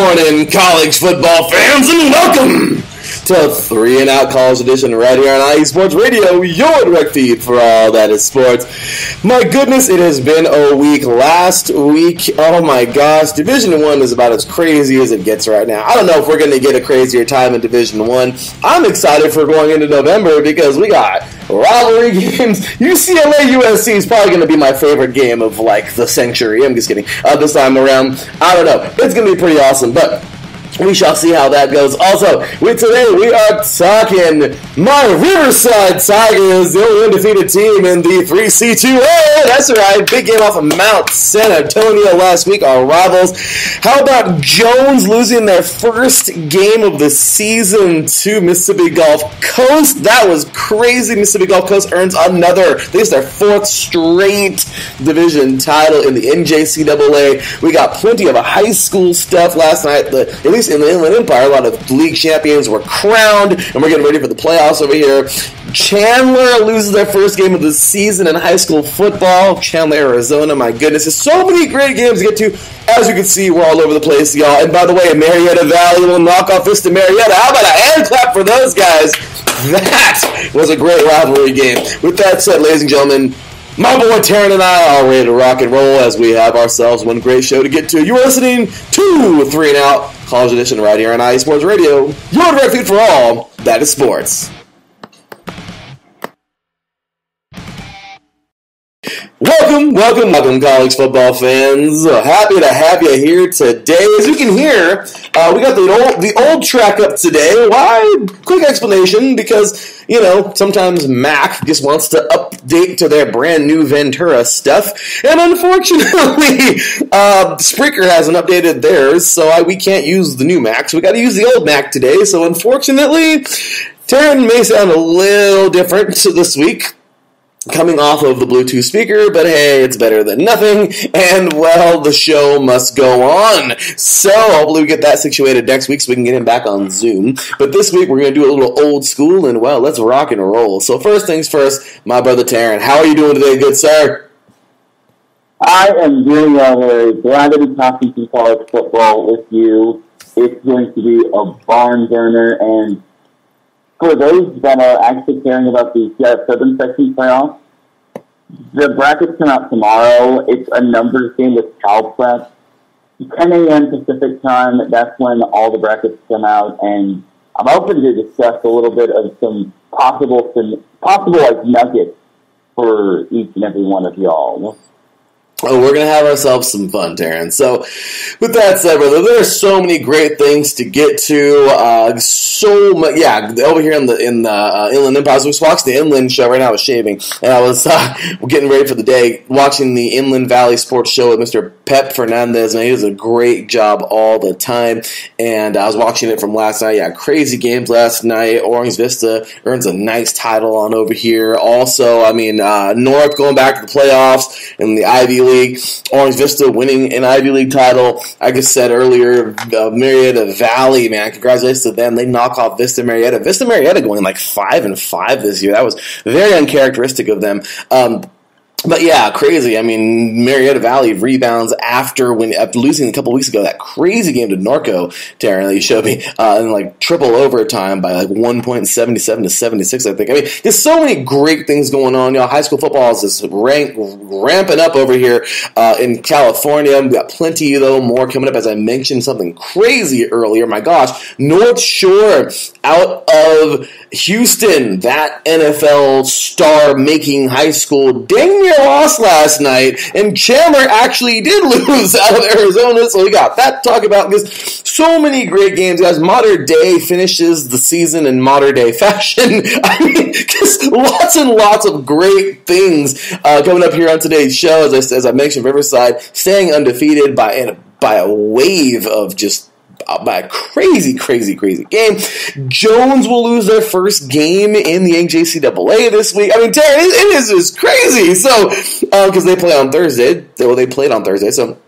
Morning, college football fans, and welcome to Three and Out College Edition right here on IE Sports Radio, your direct feed for all that is sports. My goodness, it has been a week. Last week, oh my gosh, Division One is about as crazy as it gets right now. I don't know if we're going to get a crazier time in Division One. I'm excited for going into November because we got rivalry games. UCLA USC is probably going to be my favorite game of like the century. I'm just kidding. Uh, this time around, I don't know. It's going to be pretty awesome, but we shall see how that goes. Also, we, today we are talking my Riverside Tigers, the only undefeated team in the 3C2A. That's right, big game off of Mount San Antonio last week, our rivals. How about Jones losing their first game of the season to Mississippi Gulf Coast? That was crazy. Mississippi Gulf Coast earns another, this is their fourth straight division title in the NJCAA. We got plenty of high school stuff last night. The, least in the Inland Empire, a lot of league champions were crowned, and we're getting ready for the playoffs over here. Chandler loses their first game of the season in high school football. Chandler, Arizona, my goodness. There's so many great games to get to. As you can see, we're all over the place, y'all. And by the way, Murrieta Valley will knock off Vista Murrieta. How about a hand clap for those guys? That was a great rivalry game. With that said, ladies and gentlemen, my boy Teran and I are ready to rock and roll as we have ourselves one great show to get to. You're listening to Three and Out College Edition right here on IE Sports Radio. Your direct feed for all that is sports. Welcome, welcome, college football fans. Uh, happy to have you here today. As you can hear, uh, we got the old the old track up today. Why? Quick explanation, because you know sometimes Mac just wants to update to their brand new Ventura stuff, and unfortunately, uh, Spreaker hasn't updated theirs, so I, we can't use the new Mac. So we got to use the old Mac today. So unfortunately, Teran may sound a little different this week coming off of the Bluetooth speaker, but hey, it's better than nothing. And well, the show must go on. So hopefully we get that situated next week so we can get him back on Zoom. But this week we're going to do a little old school and well, let's rock and roll. So first things first, my brother Teran, how are you doing today, good sir? I am doing well, Larry. Glad to be talking some college football with you. It's going to be a barn burner and for those that are actually caring about the CR7 section playoffs, the brackets come out tomorrow. It's a numbers game with Cal Prep. 10 a.m. Pacific time, that's when all the brackets come out, and I'm hoping to discuss a little bit of some possible, some possible like nuggets for each and every one of y'all. Oh, we're gonna have ourselves some fun, Teran. So, with that said, brother, there are so many great things to get to. Uh, so much, yeah. Over here in the in the uh, Inland Empire, I was watching the Inland show right now. I was shaving, and I was uh, getting ready for the day, watching the Inland Valley Sports Show with Mr. Pep Fernandez, and he does a great job all the time. And I was watching it from last night. Yeah, crazy games last night. Orange Vista earns a nice title on over here. Also, I mean, uh, North going back to the playoffs and the Ivy League. League. Orange Vista winning an Ivy League title. I just said earlier, uh, Murrieta Valley, man, congratulations to them. They knock off Vista Murrieta. Vista Murrieta going like five and five this year. That was very uncharacteristic of them. Um, but yeah, crazy. I mean, Murrieta Valley rebounds after when after losing a couple weeks ago that crazy game to Norco. Darren, that you showed me, uh, like triple overtime by like one point seventy seven to seventy six. I think. I mean, there's so many great things going on. Y'all, high school football is just rank, ramping up over here uh, in California. We got plenty though more coming up. As I mentioned, something crazy earlier. My gosh, North Shore out of Houston, that NFL star making high school dang lost last night, and Chandler actually did lose out of Arizona, so we got that to talk about because so many great games, guys. Mater Dei finishes the season in Mater Dei fashion. I mean, just lots and lots of great things uh, coming up here on today's show. As I, as I mentioned, Riverside staying undefeated by, by a wave of just by a crazy, crazy, crazy game. Jones will lose their first game in the NJCAA this week. I mean, Terry, it is just crazy. So, because uh, they play on Thursday, well, they played on Thursday, so.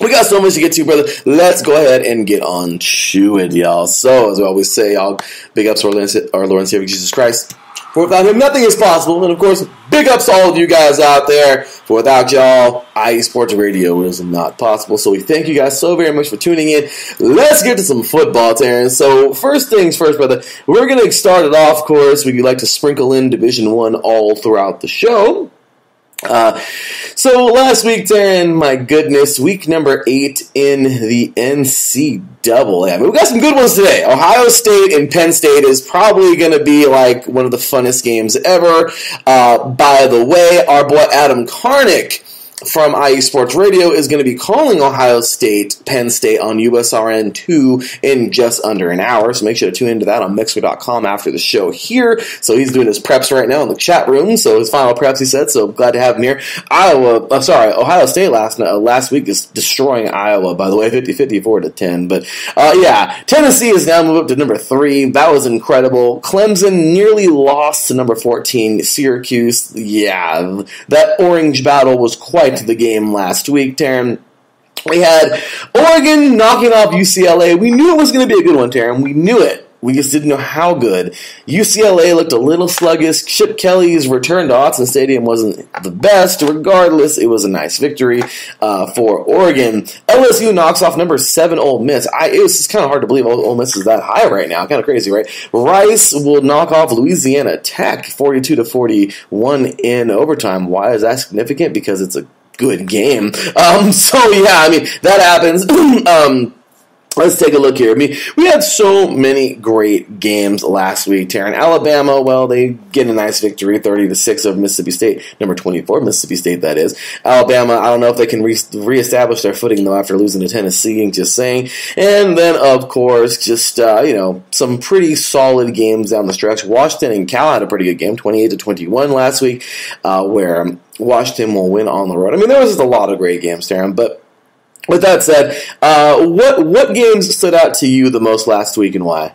We got so much to get to, brother. Let's go ahead and get on to it, y'all. So, as we always say, y'all, big ups to our Lord and Savior Jesus Christ For without him, nothing is possible. And of course, big ups all of you guys out there. For without y'all, IE Sports Radio is not possible. So we thank you guys so very much for tuning in. Let's get to some football, Terrence. So first things first, brother, we're to start it off, of course. We like to sprinkle in Division One all throughout the show. Uh, so last week, Darren, my goodness, week number eight in the NC double. I mean, we got some good ones today. Ohio State and Penn State is probably going to be like one of the funnest games ever. Uh, by the way, our boy Adam Karnick from IE Sports Radio is going to be calling Ohio State, Penn State on USRN 2 in just under an hour. So make sure to tune into that on Mixlr.com after the show here. So he's doing his preps right now in the chat room. So his final preps, he said. So glad to have him here. Iowa, uh, sorry, Ohio State last uh, last week is destroying Iowa, by the way, 50 54 to 10. But uh, yeah, Tennessee is now moved up to number three. That was incredible. Clemson nearly lost to number 14, Syracuse. Yeah, that orange battle was quite to the game last week, Teran. We had Oregon knocking off UCLA. We knew it was going to be a good one, Teran. We knew it. We just didn't know how good. UCLA looked a little sluggish. Chip Kelly's return to Autzen Stadium wasn't the best. Regardless, it was a nice victory uh, for Oregon. LSU knocks off number seven Ole Miss. I, it was just kind of hard to believe Ole Miss is that high right now. Kind of crazy, right? Rice will knock off Louisiana Tech 42 to 41 in overtime. Why is that significant? Because it's a good game. Um, so yeah, I mean that happens. um, Let's take a look here. I mean, we had so many great games last week. Teran, Alabama, well, they get a nice victory, thirty to six of Mississippi State, number twenty-four, Mississippi State. That is Alabama. I don't know if they can re- reestablish their footing though after losing to Tennessee. Just saying. And then, of course, just uh, you know, some pretty solid games down the stretch. Washington and Cal had a pretty good game, twenty-eight to twenty-one last week, uh, where Washington will win on the road. I mean, there was just a lot of great games, Teran, but with that said, uh, what what games stood out to you the most last week and why?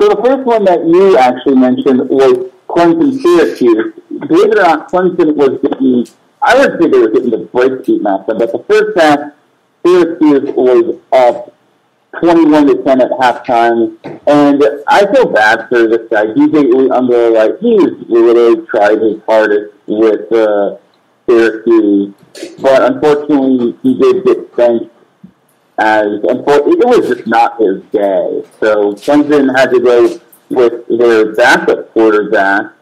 So the first one that you actually mentioned was Clemson Syracuse. Believe it or not, Clemson was getting I would say they were getting the break beat matchup, but the first half Syracuse was up twenty one to ten at halftime. And I feel bad for this guy. DJ Uiagalelei, like he's really tried his hardest with uh Syracuse, but unfortunately he did get benched as it was just not his day. So Clemson had to go with their backup quarterback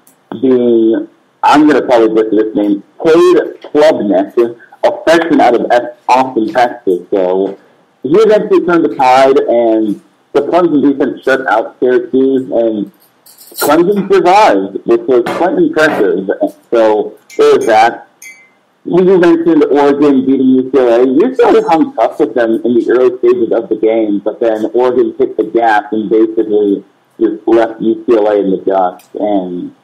being, I'm going to probably butcher this name, Cade Klubnik, a freshman out of Austin, Texas. So he eventually turned the tide, and the Clemson defense shut out Syracuse, and Clemson survived, which was quite impressive. So there was that you mentioned Oregon beating UCLA. UCLA hung tough with them in the early stages of the game, but then Oregon hit the gas and basically just left UCLA in the dust. And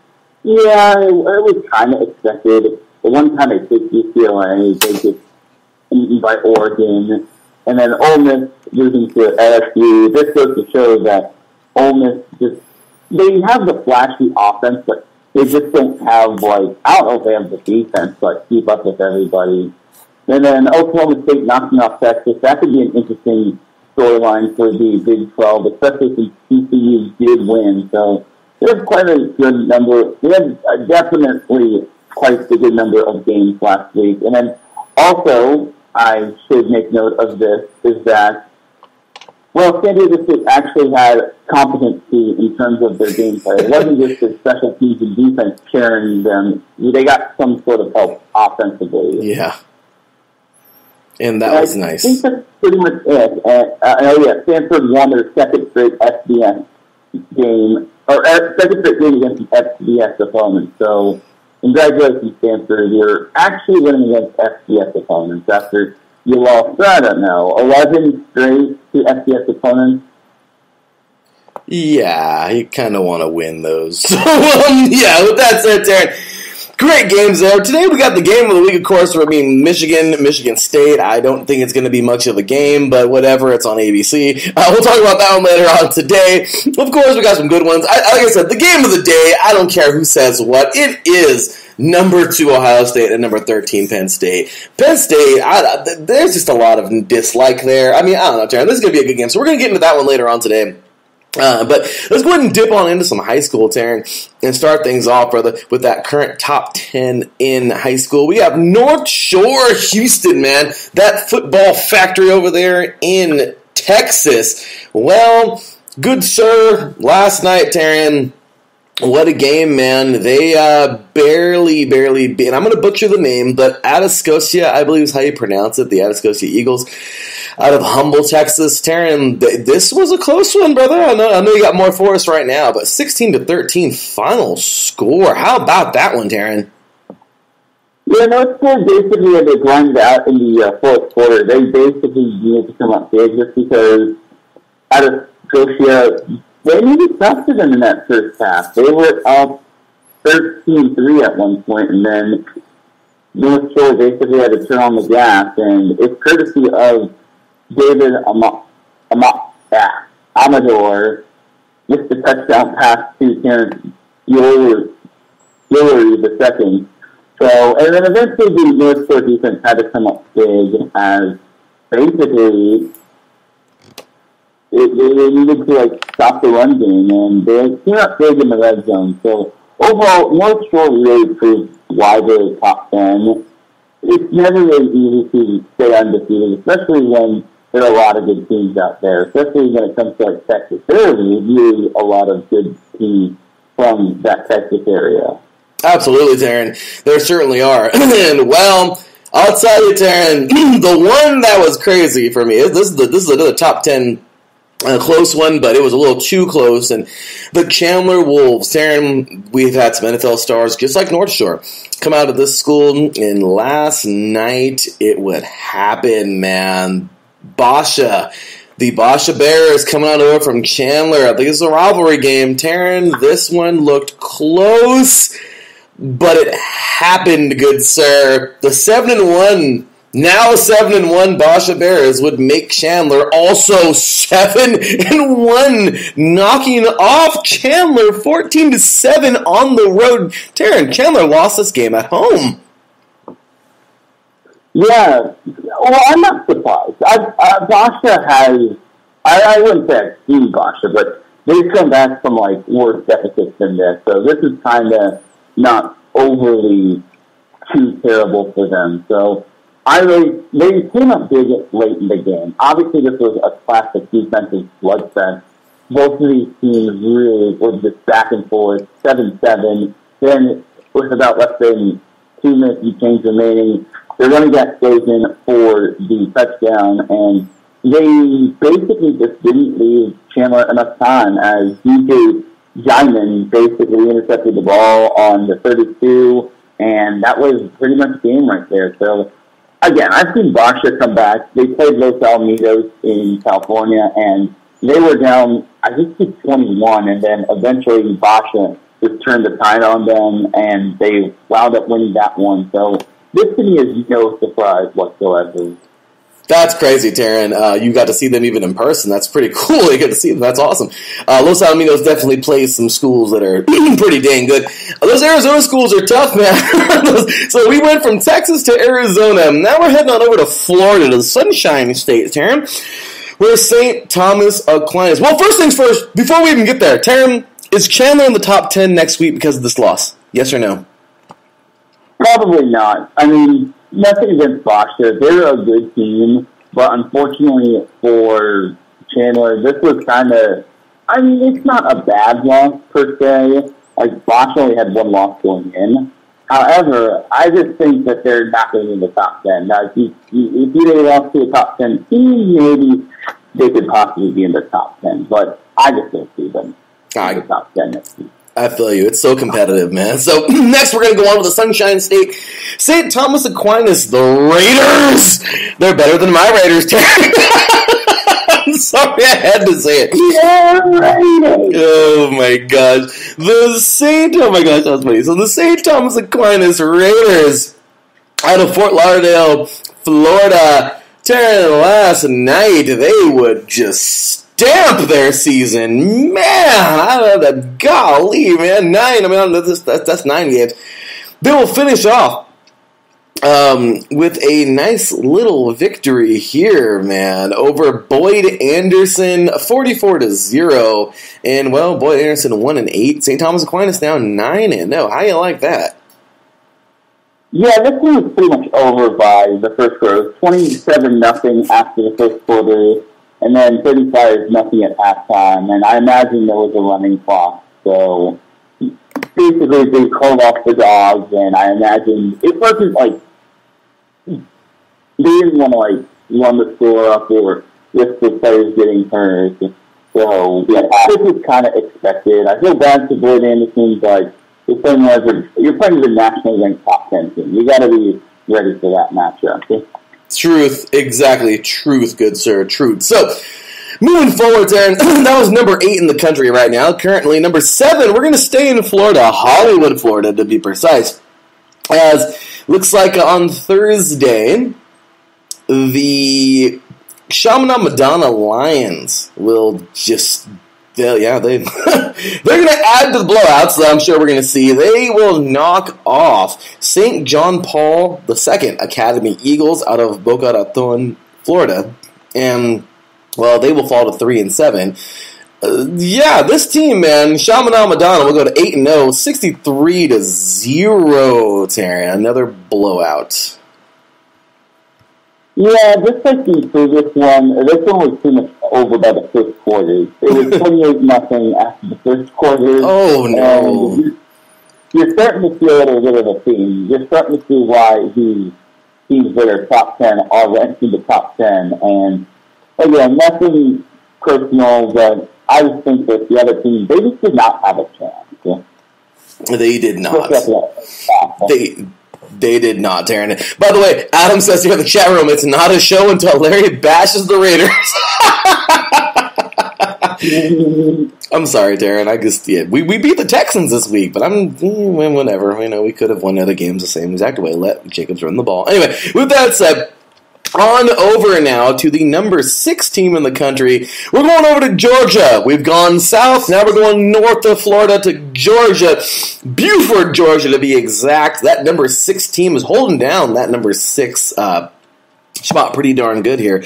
yeah, it, it was kind of expected. The one time they took UCLA, they get eaten by Oregon, and then Ole Miss losing to LSU. This goes to show that Ole Miss just they have the flashy offense, but they just don't have like I don't know if they have the defense but keep up with everybody. And then Oklahoma State knocking off Texas. That could be an interesting storyline for the Big 12, especially since TCU did win. So there's quite a good number. We had definitely quite a good number of games last week. And then also, I should make note of this, is that well, San Diego State actually had competency in terms of their gameplay. It wasn't just the special teams and defense carrying them. They got some sort of help offensively. Yeah. And that and was I nice. I think that's pretty much it. And, uh, oh, yeah, Stanford won their second straight FBS game, or uh, second straight game against an FBS opponent. So, congratulations, Stanford. You're actually winning against FBS opponents after you lost, I don't know, 11 straight to FCS opponents. Yeah, you kind of want to win those. So, um, yeah, with that said, Teran, great games there. Today we got the game of the week, of course. I mean, Michigan, Michigan State. I don't think it's going to be much of a game, but whatever. It's on ABC. Uh, we'll talk about that one later on today. Of course, we got some good ones. I, like I said, the game of the day. I don't care who says what. It is number two Ohio State, and number thirteen Penn State. Penn State, I, there's just a lot of dislike there. I mean, I don't know, Teran. This is going to be a good game, so we're going to get into that one later on today. Uh, but let's go ahead and dip on into some high school, Teran, and start things off, brother, with that current top 10 in high school. We have North Shore Houston, man, that football factory over there in Texas. Well, good sir, last night, Teran, what a game, man. They uh, barely, barely beat, and I'm going to butcher the name, but Atascosa, I believe is how you pronounce it, the Atascosa Eagles out of Humble, Texas. Teran, this was a close one, brother. I know, I know you got more for us right now, but 16 to 13 final score. How about that one, Teran? Yeah, North Shore basically to grind out in the uh, fourth quarter. They basically needed to come up big just because Scotia, they stuff to them in that first half. They were up 13-3 at one point, and then North Shore basically had to turn on the gas, and it's courtesy of David Am- Am- yeah, Amador missed a touchdown pass to Terrence Guillory the second. So, and then eventually the North Shore defense had to come up big as basically it, they, they needed to like stop the run game and they came up big in the red zone. So overall, North Shore really proved why they're top ten. It's never really easy to stay undefeated, especially when there are a lot of good teams out there, especially when it comes to like Texas. There are really a lot of good teams from that Texas area. Absolutely, Teran. There certainly are. and well, I'll tell you, Teran, the one that was crazy for me. This is the, this is another top ten a close one, but it was a little too close. And the Chandler Wolves, Teran, we've had some NFL stars, just like North Shore, come out of this school. And last night, it would happen, man. Basha. The Basha Bears coming on over from Chandler. I think it's a rivalry game. Teran, this one looked close, but it happened, good sir. The 7 and 1 now seven and one Basha Bears would make Chandler also seven and one, knocking off Chandler fourteen to seven on the road. Teran Chandler lost this game at home. Yeah, well, I'm not surprised. I, Basha has, I, I wouldn't say I've seen Basha, but they've come back from like worse deficits than this. So this is kind of not overly too terrible for them. So I really, they came up big late in the game. Obviously, this was a classic defensive slugfest. Both of these teams really were just back and forth, 7-7. Then, with about less than two minutes and change remaining, they're running back goes in for the touchdown, and they basically just didn't leave Chandler enough time as DJ Jaiman basically intercepted the ball on the 32, and that was pretty much the game right there. So, again, I've seen Basha come back. They played Los Alamitos in California, and they were down, I think, to 21, and then eventually Basha just turned the tide on them, and they wound up winning that one. So, this to me is no surprise whatsoever. That's crazy, Teran. Uh, you got to see them even in person. That's pretty cool. You get to see them. That's awesome. Uh, Los Alamitos definitely plays some schools that are pretty dang good. Uh, those Arizona schools are tough, man. so we went from Texas to Arizona. Now we're heading on over to Florida, to the Sunshine State, Teran. Where St. Thomas Aquinas. Well, first things first, before we even get there, Teran, is Chandler in the top 10 next week because of this loss? Yes or no? Probably not. I mean, nothing against Basha. They're a good team, but unfortunately for Chandler, this was kind of. I mean, it's not a bad loss per se. Like Basha only had one loss going in. However, I just think that they're not going to be in the top ten. Now, if you, if you lost to a top ten team, maybe they could possibly be in the top ten. But I just don't see them in the top ten next week. I feel you. It's so competitive, man. So next, we're gonna go on with the Sunshine State, St. Thomas Aquinas, the Raiders. They're better than my Raiders. I'm sorry, I had to say it. Yeah, Raiders. Oh my gosh, the St. Oh my gosh, that was funny. So the St. Thomas Aquinas Raiders out of Fort Lauderdale, Florida. Turning last night, they would just stamp their season. Man, I that. Golly, man, nine. I mean, that's, that's, that's nine games. They will finish off um, with a nice little victory here, man, over Boyd Anderson, forty-four to zero, and well, Boyd Anderson one and eight. St. Thomas Aquinas now nine and no. How you like that? Yeah, this one was pretty much over by the first quarter. Twenty-seven nothing after the first quarter, and then thirty-five nothing at halftime. And I imagine there was a running clock, so basically they called off the dogs. And I imagine it wasn't like they didn't want to like run the score up or risk the players getting hurt. So yeah, this was kind of expected. I feel bad for Boyd Anderson, but you're playing as a, you're playing as a nationally ranked top ten team. You got to be ready for that matchup. Truth, exactly. Truth, good sir. Truth. So, moving forward, Darren, that was number eight in the country right now. Currently, number seven, we're going to stay in Florida, Hollywood, Florida, to be precise. As looks like on Thursday, the Chaminade Madonna Lions will just yeah, yeah, they they're going to add to the blowouts that I'm sure we're going to see. They will knock off St. John Paul II Academy Eagles out of Boca Raton, Florida, and well, they will fall to three and seven. Uh, yeah, this team, man, Chaminade Madonna will go to eight and 0, 63 to zero. Terry, another blowout. Yeah, just like the previous one, this one was pretty much over by the first quarter. It was 28 nothing after the first quarter. Oh, no. You're, you're starting to feel a little bit of a theme. You're starting to see why he, teams that are top 10 are ranked in the top 10. And again, nothing personal, but I just think that the other team, they just did not have a chance. Yeah. They did not. They they did not, Darren. By the way, Adam says here in the chat room, it's not a show until Larry bashes the Raiders. I'm sorry, Darren. I just yeah, we, we beat the Texans this week, but I'm mm, whatever. You know, we could have won other games the same exact way. Let Jacobs run the ball. Anyway, with that said, on over now to the number six team in the country. We're going over to Georgia. We've gone south. Now we're going north of Florida to Georgia. Buford, Georgia, to be exact. That number six team is holding down that number six uh, spot pretty darn good here.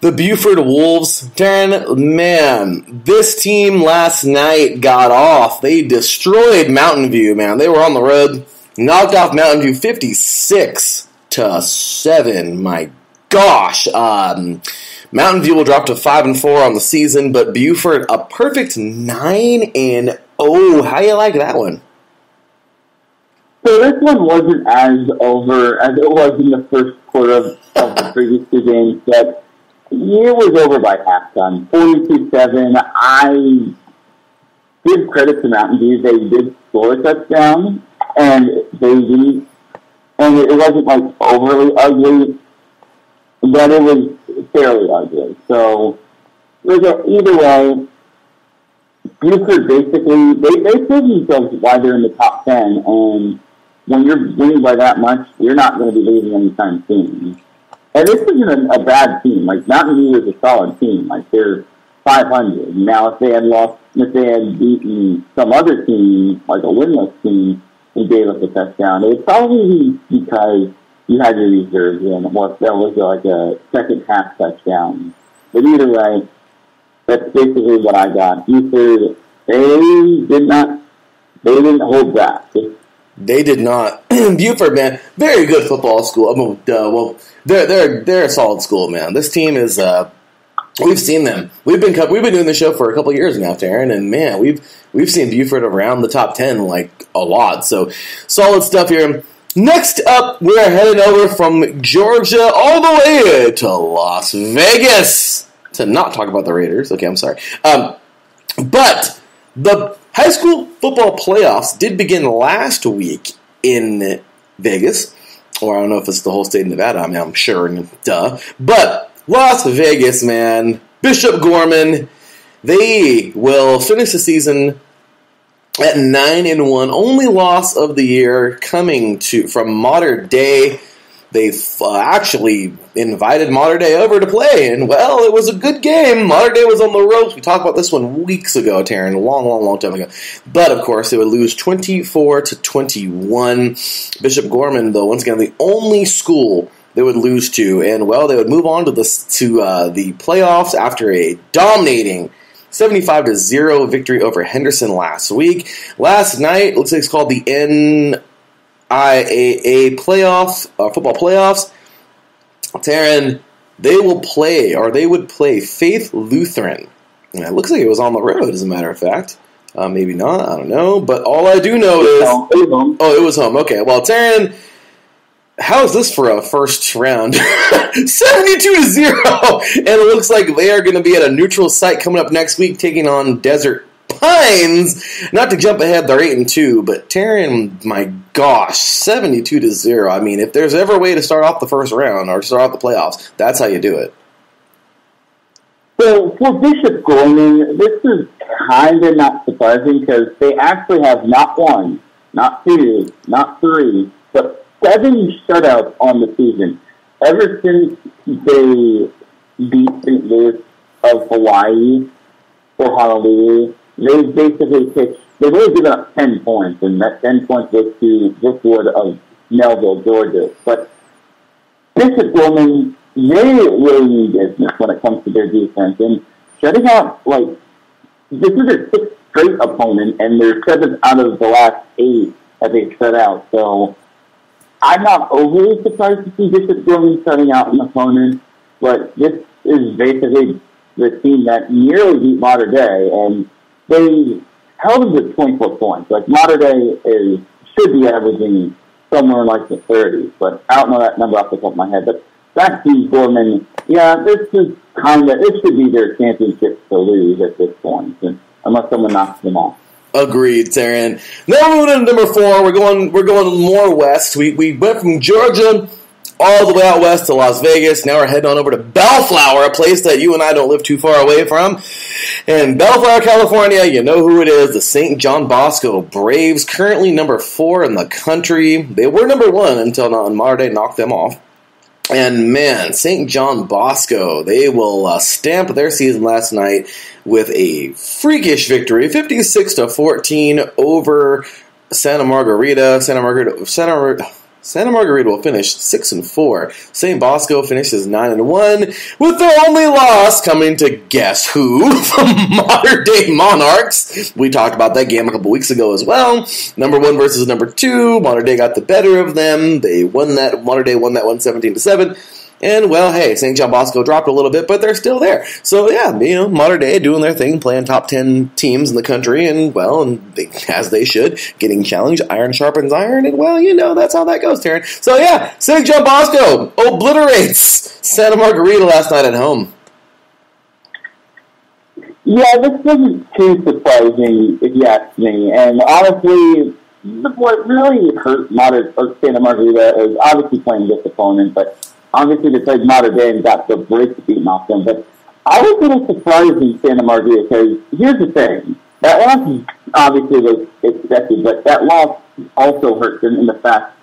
The Buford Wolves, Darren, man, this team last night got off. They destroyed Mountain View, man. They were on the road, knocked off Mountain View 56 to 7. My gosh. Um, Mountain View will drop to 5 and 4 on the season, but Buford, a perfect 9 and oh, How you like that one? So this one wasn't as over as it was in the first quarter of, of the previous two games, but it was over by halftime, 42-7. I give credit to Mountain View. They did score a touchdown, and they didn't, and it wasn't like overly ugly, but it was fairly ugly. So either way, Buford basically they they proved themselves why they're in the top ten, and when you're winning by that much, you're not going to be losing anytime soon. And this isn't a, a bad team. Like Mountain View is a solid team. Like they're 500. Now, if they had lost, if they had beaten some other team, like a winless team, and gave up a touchdown, it would probably because you had your reserves in. What that was like a second half touchdown. But either way, that's basically what I got. Buford, they did not, they didn't hold back. They did not. Buford, man, very good football school. Uh, well, they're they're they're a solid school, man. This team is. Uh, we've seen them. We've been we've been doing the show for a couple years now, Teran, and man, we've we've seen Buford around the top ten like a lot. So solid stuff here. Next up, we're heading over from Georgia all the way to Las Vegas to not talk about the Raiders. Okay, I'm sorry. Um, but the high school football playoffs did begin last week in Vegas or I don't know if it's the whole state of Nevada. I mean, I'm sure, duh. But Las Vegas, man, Bishop Gorman, they will finish the season at nine and one. Only loss of the year coming to from Mater Dei they uh, actually invited Mater Dei over to play, and well, it was a good game. Mater Dei was on the ropes. We talked about this one weeks ago, Teran, a long, long, long time ago. But of course, they would lose twenty-four to twenty-one. Bishop Gorman, though, once again, the only school they would lose to, and well, they would move on to the to uh, the playoffs after a dominating. 75 to 0 victory over Henderson last week. Last night, looks like it's called the N IAA playoff, uh, football playoffs. Teran, they will play, or they would play Faith Lutheran. And it looks like it was on the road, as a matter of fact. Uh, maybe not, I don't know. But all I do know is. Oh, it was home. Okay. Well, Taryn, how is this for a first round? 72 to 0! And it looks like they are going to be at a neutral site coming up next week, taking on Desert Pines. Not to jump ahead, they're eight and two, but Teran, my gosh, seventy-two to zero. I mean, if there's ever a way to start off the first round or start off the playoffs, that's how you do it. So for Bishop Gorman, this is kind of not surprising because they actually have not one, not two, not three, but seven shutouts on the season. Ever since they beat St. Louis of Hawaii for Honolulu, they've basically they've only given up 10 points, and that 10 points was to Wood of Melville, Georgia. But Bishop Gorman, they really need business when it comes to their defense. And shutting out, like, this is their sixth straight opponent, and they're seventh out of the last eight that they've shut out. So I'm not overly surprised to see Bishop Gorman shutting out an opponent, but this is basically the team that nearly beat Mater Dei, and they held them to 24 points. Like Mater Dei is should be averaging somewhere like the 30s, but I don't know that number off the top of my head. But back to Gorman, yeah, this is kind of it should be their championship to lose at this point, unless someone knocks them off. Agreed, Teran. Now we're moving to number four. We're going. We're going more west. We we went from Georgia all the way out west to Las Vegas. Now we're heading on over to Bellflower, a place that you and I don't live too far away from. In Bellflower, California, you know who it is the St. John Bosco Braves, currently number four in the country. They were number one until Mater Dei knocked them off. And man, St. John Bosco, they will uh, stamp their season last night with a freakish victory, 56 to 14 over Santa Margarita. Santa Margarita, Santa Margarita Santa Margarita will finish six and four. St. Bosco finishes nine and one, with their only loss coming to guess who? The Mater Dei Monarchs. We talked about that game a couple weeks ago as well. Number one versus number two. Mater Dei got the better of them. They won that. Mater Dei won that one 17 to seven. And well, hey, St. John Bosco dropped a little bit, but they're still there. So yeah, you know, Mater Dei doing their thing, playing top ten teams in the country, and well, and they, as they should, getting challenged. Iron sharpens iron, and well, you know that's how that goes, Teran. So yeah, St. John Bosco obliterates Santa Margarita last night at home. Yeah, this wasn't too surprising, if you ask me. And honestly, what really hurt Mater, or Santa Margarita is obviously playing this opponent, but obviously they played Dei and got the brakes beaten off them. But I was a little surprised in Santa Margarita because here's the thing. That loss obviously was expected, but that loss also hurt them in the fact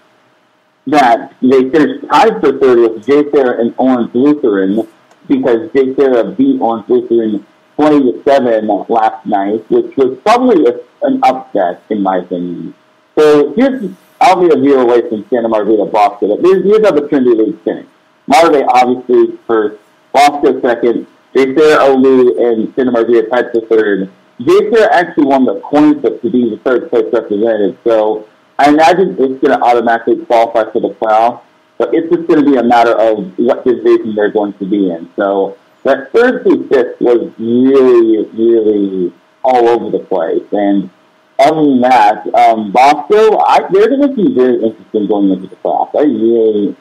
that they finished tied for third with JSerra and Orange Lutheran because JSerra beat Orange Lutheran 20 to 7 last night, which was probably a, an upset in my opinion. So here's, I'll be a view away from Santa Margarita Boston. Here's, here's how the Trinity League finished. Mater Dei obviously first, Bosco second, JSerra Olu and Santa Margarita tied for third. JSerra actually won the coin flip to be the third place representative, so I imagine it's going to automatically qualify for the playoffs, but it's just going to be a matter of what division they're going to be in. So that third through fifth was really, really all over the place. And other than that, um, Bosco, I, they're going to be very interesting going into the playoffs. I really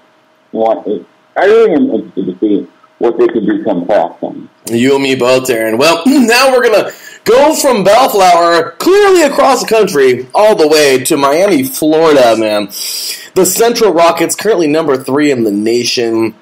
want it I really am interested to see what they can do come playoff time. You and me both, Aaron. Well, now we're gonna go from Bellflower clearly across the country all the way to Miami, Florida, man. The Central Rockets, currently number three in the nation,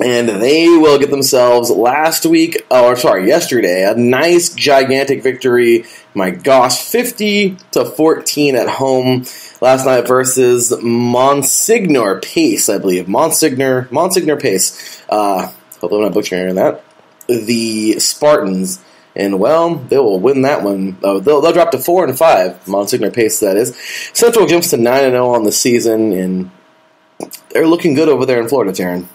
and they will get themselves last week, oh, or sorry, yesterday, a nice gigantic victory. My gosh, 50 to 14 at home last night versus Monsignor Pace, I believe. Monsignor, Monsignor Pace. Uh, I'm not butchering that. The Spartans. And well, they will win that one. Uh, they'll, they'll drop to four and five. Monsignor Pace, that is. Central jumps to nine and zero on the season, and they're looking good over there in Florida, Teran.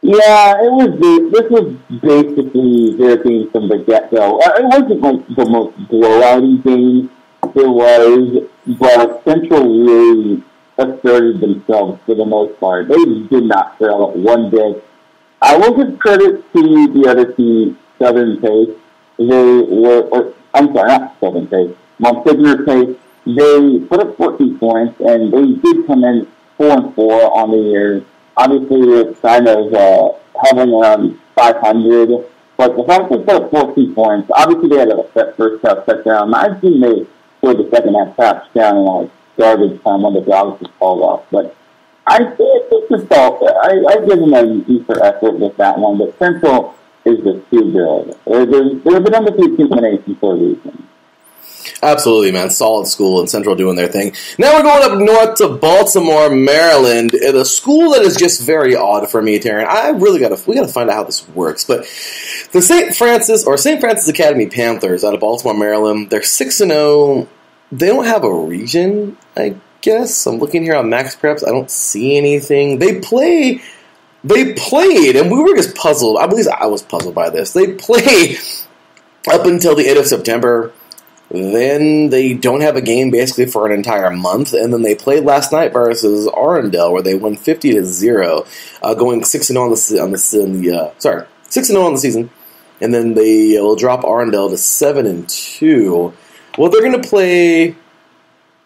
Yeah, it was. This was basically their game from the get go. Uh, it wasn't like the most blowouty game it was, but Central really asserted themselves for the most part. They did not fail at one bit. I will give credit to the other team, Southern Pace. They were, or, I'm sorry, not Southern Pace, Monsignor Pace. They put up 14 points, and they did come in 4 and 4 on the year. Obviously, it's kind of uh, hovering around 500. But the fact they put up 14 points, obviously they had a first half touchdown. I've seen they scored the second half touchdown in like garbage time when the dogs was called off. But I think all, I, I give them an equal effort with that one, but Central is just too good. They're, they're, the number three team in the nation for a reason. Absolutely, man. Solid school and Central doing their thing. Now we're going up north to Baltimore, Maryland, uh, a school that is just very odd for me, Teran. I really got to we got to find out how this works. But the St. Francis or St. Francis Academy Panthers out of Baltimore, Maryland, they're six and zero. Oh. They don't have a region, I guess. I'm looking here on Max Preps. I don't see anything. They play. They played, and we were just puzzled. I believe I was puzzled by this. They play up until the end of September then they don't have a game basically for an entire month, and then they played last night versus Arundel, where they won fifty to zero, uh, going six and zero on the on the, on the uh, sorry six and zero on the season, and then they will drop Arundel to seven and two. Well, they're going to play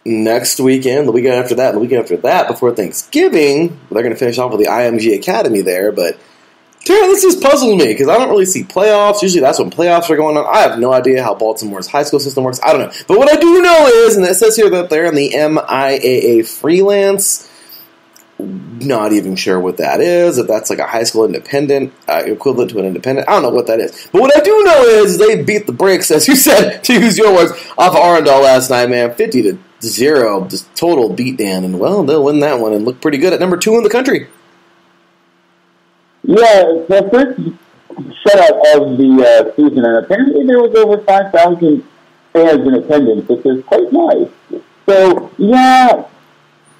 next weekend, the weekend after that, the weekend after that before Thanksgiving. They're going to finish off with the IMG Academy there, but Tara, this just puzzles me because I don't really see playoffs. Usually that's when playoffs are going on. I have no idea how Baltimore's high school system works. I don't know. But what I do know is, and it says here that they're in the MIAA freelance. Not even sure what that is. If that's like a high school independent, uh, equivalent to an independent. I don't know what that is. But what I do know is they beat the brakes, as you said, to use your words, off Arundel last night, man. 50 to 0. Just total beatdown. And, well, they'll win that one and look pretty good at number two in the country. Yeah, the first shutout of the uh, season, and apparently there was over 5,000 fans in attendance, which is quite nice. So, yeah,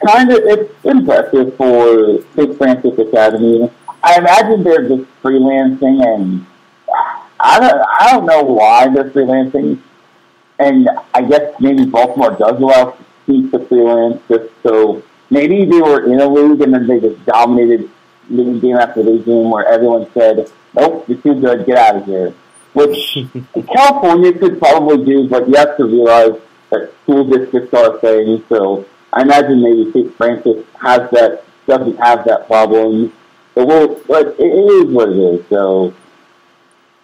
kind of, it's impressive for St. Francis Academy. I imagine they're just freelancing, and I don't, I don't know why they're freelancing. And I guess maybe Baltimore does allow teams to freelance just so maybe they were in a league and then they just dominated league game after league game where everyone said, nope, you're too good, get out of here. Which California could probably do, but you have to realize that school districts are a thing. So I imagine maybe St. Francis has that, doesn't have that problem. But, we'll, but it is what it is. So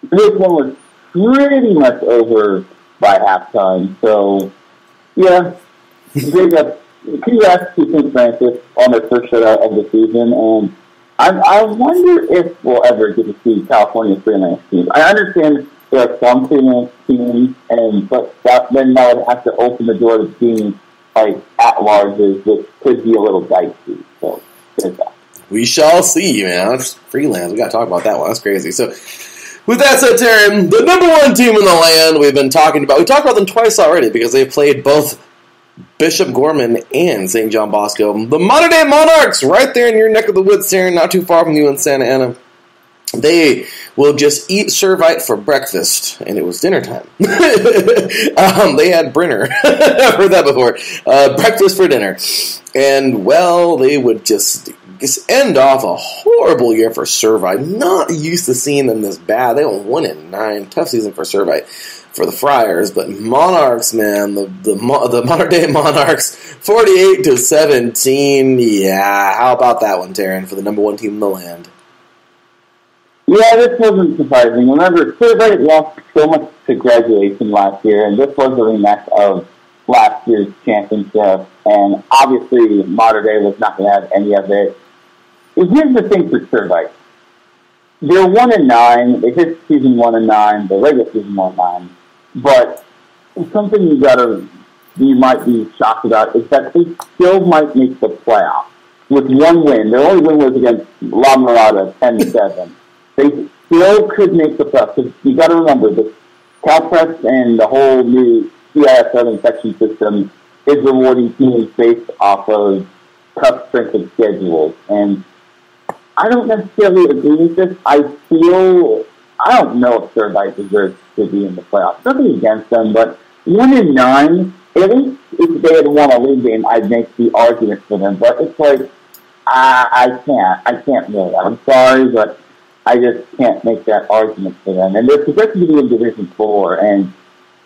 this one was pretty much over by halftime. So, yeah, big up. Congrats to St. Francis on their first shutout of the season, and I, I wonder if we'll ever get to see California freelance teams. I understand there are some freelance teams, and but that, then that would have to open the door to being like at larges, which could be a little dicey. So We shall see, man. That's freelance. We got to talk about that one. That's crazy. So, with that said, Teran, the number one team in the land we've been talking about. We talked about them twice already because they played both Bishop Gorman and St. John Bosco. The Mater Dei Monarchs, right there in your neck of the woods, Sarah, not too far from you in Santa Ana. They will just eat servite for breakfast, and it was dinner time. um, they had Brenner. I've heard that before. Uh, breakfast for dinner. And, well, they would just, end off a horrible year for Servite. Not used to seeing them this bad. They went 1 in 9. Tough season for Servite for the Friars, but Monarchs, man, the the the Mater Dei Monarchs, forty-eight to seventeen. Yeah, how about that one, Teran, for the number one team in the land? Yeah, this wasn't surprising. Remember, Servite lost so much to graduation last year, and this was a rematch of last year's championship. And obviously, Mater Dei was not going to have any of it. And here's the thing for Servite. They're one and nine. They hit season one and nine. The regular season one and nine. But something you gotta you might be shocked about is that they still might make the playoffs with one win. Their only win was against La Mirada, 10-7. They still could make the playoffs. Because you got to remember, the CalPreps and the whole new CIF Southern section system is rewarding teams based off of tough strength of schedules. And I don't necessarily agree with this. I feel I don't know if Servite deserves to be in the playoffs. Nothing against them, but one in nine. At least if they had won a league game, I'd make the argument for them. But it's like I, I can't. I can't really. I'm sorry, but I just can't make that argument for them. And they're projected to be in Division Four, and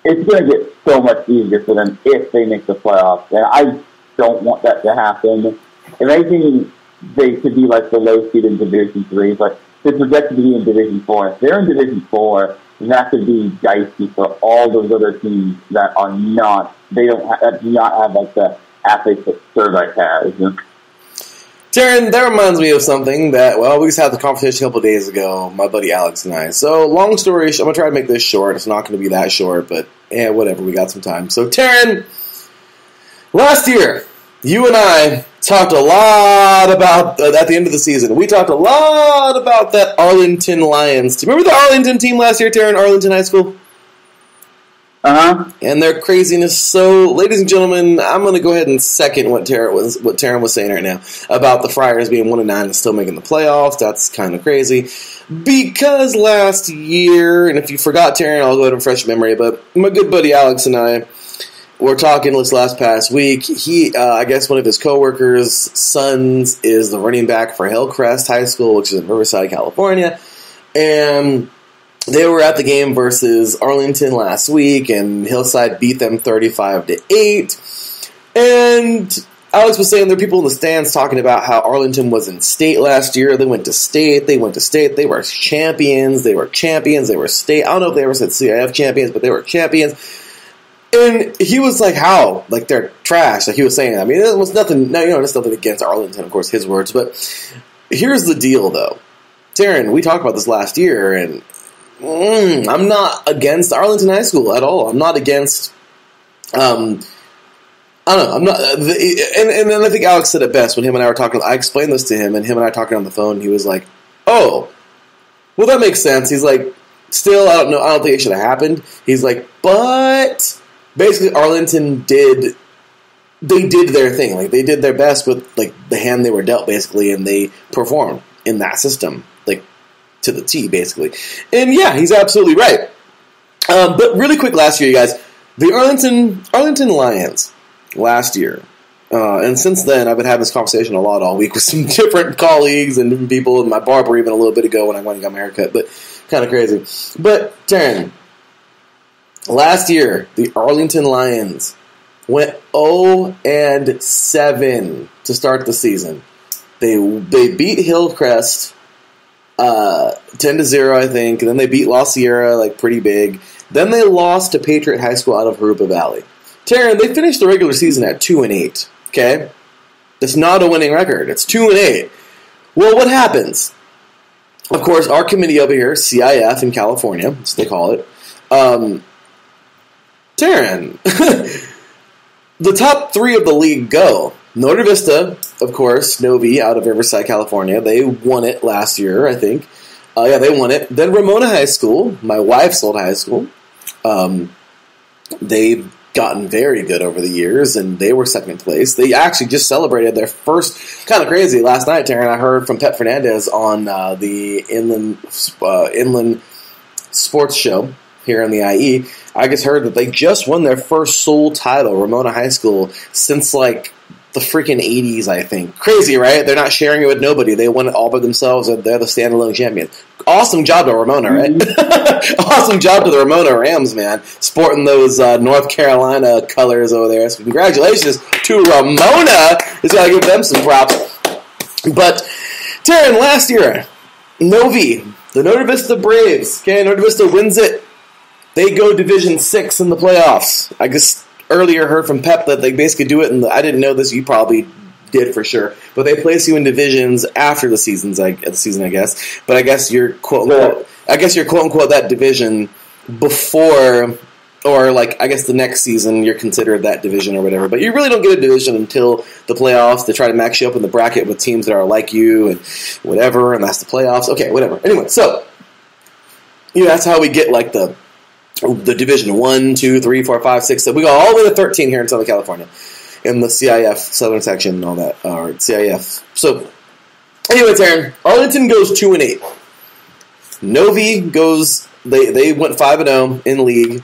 it's going to get so much easier for them if they make the playoffs. And I don't want that to happen. If anything, they could be like the low seed in Division Three, but they're projected to be in Division Four. If they're in Division Four, that could be dicey for all those other teams that are not. They don't have, do not have like the athletes that Servite has. Darren, that reminds me of something that, well, we just had the conversation a couple days ago, my buddy Alex and I. So, long story I'm going to try to make this short. It's not going to be that short, but yeah, whatever. We got some time. So, Teran, last year, you and I talked a lot about, uh, at the end of the season, we talked a lot about that Arlington Lions. You remember the Arlington team last year, Teran, Arlington High School? Uh-huh. And their craziness. So, ladies and gentlemen, I'm going to go ahead and second what Teran was what Teran was saying right now about the Friars being one and nine and still making the playoffs. That's kind of crazy because last year, and if you forgot Teran, I'll go ahead and refresh memory. But my good buddy Alex and I were talking this last past week. He, uh, I guess, one of his coworkers' sons is the running back for Hillcrest High School, which is in Riverside, California, and they were at the game versus Arlington last week, and Hillside beat them 35 to 8. And Alex was saying there are people in the stands talking about how Arlington was in state last year. They went to state, they went to state, they were champions, they were champions, they were state. I don't know if they ever said CIF champions, but they were champions. And he was like, "How? Like they're trash?" Like he was saying. I mean, it was nothing. No, you know, there's nothing against Arlington, of course, his words. But here's the deal, though, Teran. We talked about this last year, and mm, I'm not against Arlington High School at all. I'm not against. Um, I don't know. I'm not, uh, and and then I think Alex said it best when him and I were talking. I explained this to him, and him and I talking on the phone. He was like, "Oh, well, that makes sense." He's like, "Still, I don't know. I don't think it should have happened." He's like, "But." basically Arlington did they did their thing. Like they did their best with like the hand they were dealt basically and they performed in that system to the T basically. And yeah, he's absolutely right. Um, but really quick last year you guys, the Arlington Arlington Lions last year. Uh, and since then, I've been having this conversation a lot all week with some different colleagues and different people. And my barber even a little bit ago when I went and got my haircut, but kind of crazy. But Teran, Last year, the Arlington Lions went 0 and 7 to start the season. They they beat Hillcrest uh, 10 to 0, I think. And then they beat La Sierra like pretty big. Then they lost to Patriot High School out of Jurupa Valley. Teran, they finished the regular season at 2 and 8. Okay? It's not a winning record. It's 2 and 8. Well, what happens? Of course, our committee over here, CIF in California, as they call it, um, Teran, the top three of the league go. Norte Vista, of course, Novi out of Riverside, California. They won it last year, I think. Uh, yeah, they won it. Then Ramona High School, my wife's old high school. Um, they've gotten very good over the years, and they were second place. They actually just celebrated their first, kind of crazy last night. Teran, I heard from Pep Fernandez on uh, the Inland uh, Inland Sports Show here in the IE. I just heard that they just won their first sole title, Ramona High School, since like the freaking 80s, I think. Crazy, right? They're not sharing it with nobody. They won it all by themselves, and they're the standalone champions. Awesome job to Ramona, right? Mm-hmm. awesome job to the Ramona Rams, man. Sporting those uh, North Carolina colors over there. So congratulations to Ramona. Just gotta give them some props. But, Teran, last year, Novi, the Norte Vista Braves, okay, Norte Vista wins it they go Division Six in the playoffs. I just earlier heard from Pep that they basically do it, and I didn't know this. You probably did for sure, but they place you in divisions after the seasons. I the season, I guess. But I guess you're quote unquote. I guess you're quote unquote that division before or like I guess the next season you're considered that division or whatever. But you really don't get a division until the playoffs. They try to max you up in the bracket with teams that are like you and whatever, and that's the playoffs. Okay, whatever. Anyway, so you know that's how we get like the the division one, two, three, four, five, six. So we go all the way to thirteen here in Southern California in the CIF Southern section and all that, or CIF. So anyway, Aaron, Arlington goes two and eight. Novi goes. They they went five and zero in league.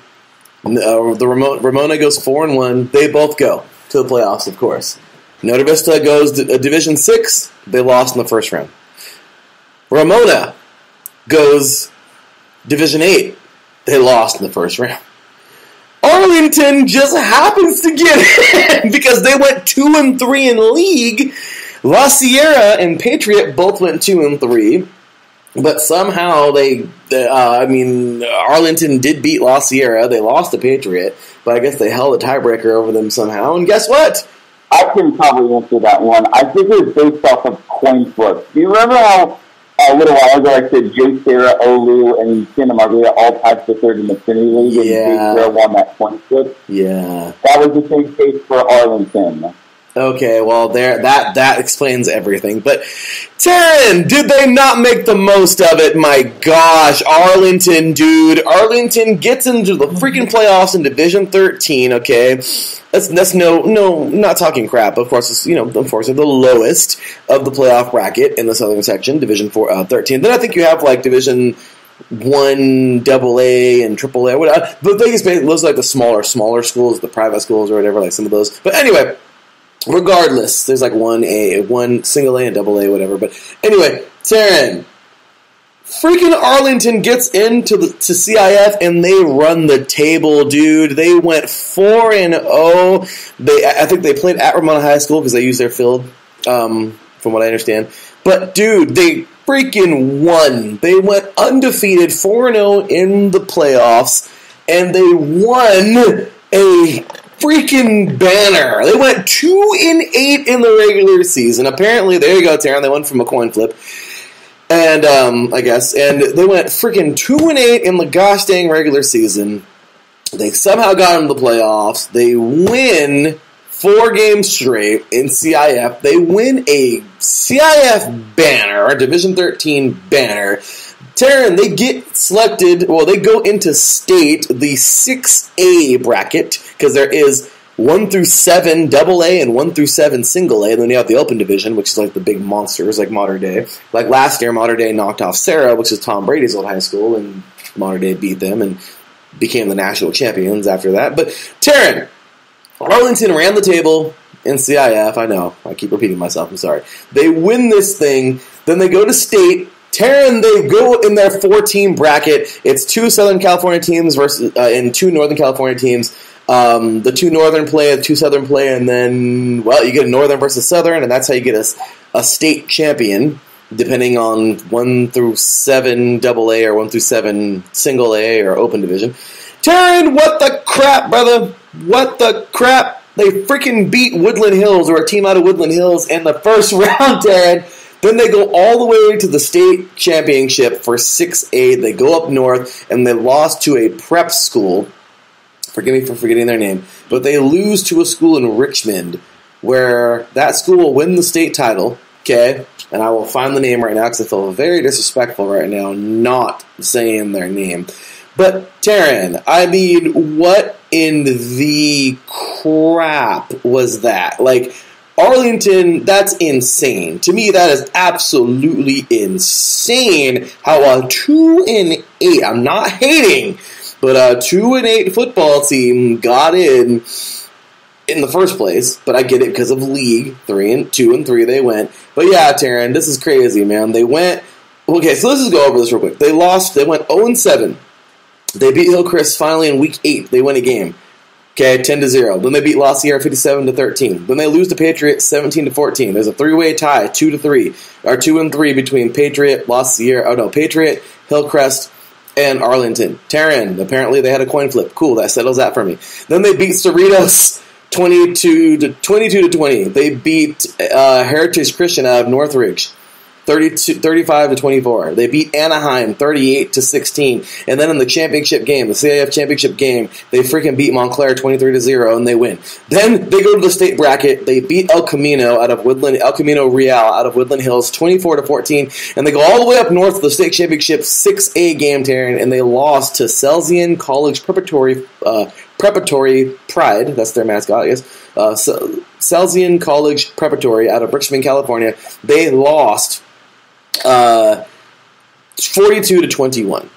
Uh, the Ramona, Ramona goes four and one. They both go to the playoffs, of course. Norte Vista goes to Division Six. They lost in the first round. Ramona goes Division Eight. They lost in the first round. Arlington just happens to get in because they went two and three in league. La Sierra and Patriot both went two and three. But somehow they, uh, I mean, Arlington did beat La Sierra. They lost the Patriot, but I guess they held a tiebreaker over them somehow. And guess what? I can probably answer that one. I think it was based off of coin flip. Do you remember how a little while ago I said JSerra, Olu, and Santa Margarita all tied for third in the Trinity League, and Yeah. JSerra won that coin flip? Yeah. That was the same case for Arlington. Okay, well, there that that explains everything. But Teran, did they not make the most of it? My gosh, Arlington, dude, Arlington gets into the freaking playoffs in Division Thirteen. Okay, that's that's no no not talking crap. Of course, it's you know unfortunately the lowest of the playoff bracket in the Southern section, Division Four uh, Thirteen. Then I think you have like Division one double A and triple A. Whatever. The is, basically, those are like the smaller, smaller schools, the private schools or whatever, like some of those. But anyway, regardless, there's like one A, one single A and double A, whatever. But anyway, Teran, freaking Arlington gets into the to CIF and they run the table, dude. They went four and zero. They, I think they played at Ramona High School because they used their field, um, from what I understand. But dude, they freaking won. They went undefeated, four and zero in the playoffs, and they won a freaking banner. They went two and eight in the regular season. Apparently, there you go, Teran. They won from a coin flip. And um, I guess, and they went freaking two and eight in the gosh dang regular season. They somehow got into the playoffs. They win four games straight in CIF. They win a CIF banner, a Division 13 banner. Teran, they get selected, well, they go into state, the 6A bracket, because there is 1 through 7 double A and 1 through 7 single A. And then you have the open division, which is like the big monsters, like Mater Dei. Like last year, Mater Dei knocked off Serra, which is Tom Brady's old high school, and Mater Dei beat them and became the national champions after that. But Teran, Arlington ran the table in CIF. I know. I keep repeating myself. I'm sorry. They win this thing. Then they go to state. Teran, they go in their four-team bracket. It's two Southern California teams versus uh, two Northern California teams. Um, the two Northern play, the two Southern play, and then well, you get a Northern versus Southern, and that's how you get a, a state champion, depending on one through seven double A or one through seven single A or open division. Teran, what the crap, brother? What the crap? They freaking beat Woodland Hills, or a team out of Woodland Hills, in the first round, Teran. Then they go all the way to the state championship for 6A. They go up north, and they lost to a prep school. Forgive me for forgetting their name. But they lose to a school in Richmond, where that school will win the state title, okay? And I will find the name right now because I feel very disrespectful right now not saying their name. But Teran, I mean, what in the crap was that? Like Arlington, that's insane. To me, that is absolutely insane. How a two and eight, I'm not hating, but a two and eight football team got in in the first place. But I get it because of league three and two and three they went. But yeah, Teran, this is crazy, man. They went. Okay, so let's just go over this real quick. They lost. They went zero and seven. They beat Hillcrest finally in week eight. They win a game. Okay, ten to zero. Then they beat La Sierra fifty-seven to thirteen. Then they lose to Patriot seventeen to fourteen. There's a three-way tie, two to three, or two and three between Patriot, La Sierra. Oh no, Patriot, Hillcrest, and Arlington. Teran. Apparently they had a coin flip. Cool, that settles that for me. Then they beat Cerritos twenty-two to twenty-two to twenty. They beat uh, Heritage Christian out of Northridge 32, 35 to 24. They beat Anaheim 38 to 16. And then in the championship game, the CIF championship game, they freaking beat Montclair 23 to 0 and they win. Then they go to the state bracket. They beat El Camino out of Woodland, El Camino Real out of Woodland Hills 24 to 14. And they go all the way up north to the state championship 6A game, Teran, and they lost to Salesian College Preparatory, uh, Preparatory Pride. That's their mascot, I guess. Uh, Salesian College Preparatory out of Richmond, California. They lost uh, 42 to 21.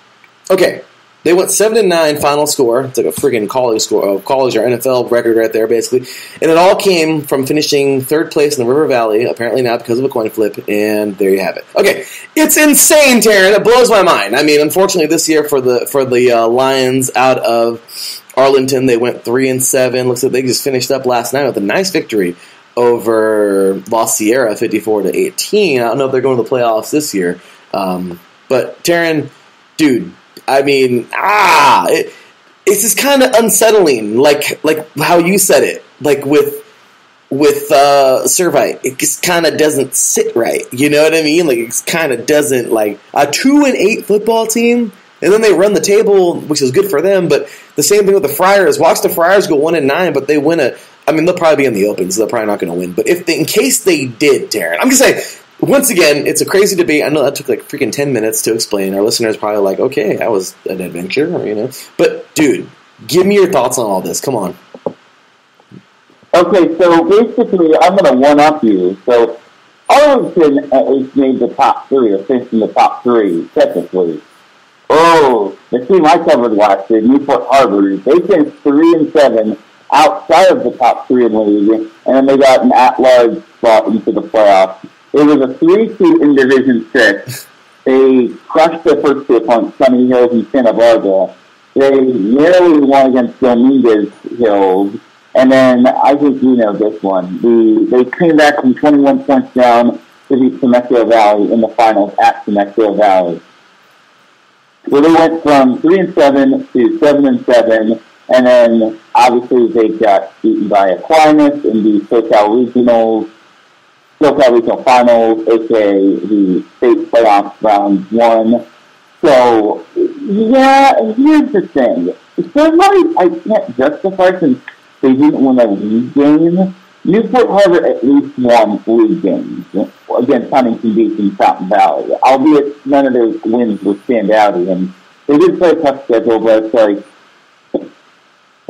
Okay, they went seven and nine final score. It's like a freaking college score, uh, college or NFL record right there, basically. And it all came from finishing third place in the River Valley, apparently now because of a coin flip. And there you have it. Okay, it's insane, Teran. It blows my mind. I mean, unfortunately, this year for the for the uh, Lions out of Arlington, they went three and seven. Looks like they just finished up last night with a nice victory over La Sierra, fifty-four to eighteen. I don't know if they're going to the playoffs this year, um, but Teran, dude, I mean, ah, it, it's just kind of unsettling, like like how you said it, like with with uh, Servite, it just kind of doesn't sit right. You know what I mean? Like it kind of doesn't like a two and eight football team, and then they run the table, which is good for them. But the same thing with the Friars. Watch the Friars go one and nine, but they win a. I mean, they'll probably be in the open, so they're probably not going to win. But if they, in case they did, Darren, I'm just say once again, it's a crazy debate. I know that took like freaking ten minutes to explain. Our listeners probably like, okay, that was an adventure, you know. But dude, give me your thoughts on all this. Come on. Okay, so basically, I'm going to one up you. So Arlington at least made the top three, or finished in the top three, technically. Oh, the team I covered last year, Newport Harbor, they finished three and seven outside of the top three in the league, and then they got an at-large spot into the playoffs. It was a 3-2 in Division 6. They crushed their first two opponents, Sunny Hills and Santa Barbara. They nearly won against Dominguez Hills. And then I think you know this one. The, they came back from 21 points down to beat Temecula Valley in the finals at Temecula Valley. So they went from 3 and 7 to 7 and 7. And then obviously they got beaten by Aquinas in the SoCal Regionals SoCal Regional Finals, aka the state playoff round one. So, yeah, here's the thing. Somebody, I can't justify since they didn't win a league game. Newport Harbor at least won league games against Huntington Beach and Fountain Valley, albeit none of those wins were standouty. And they did play a tough schedule, but it's like,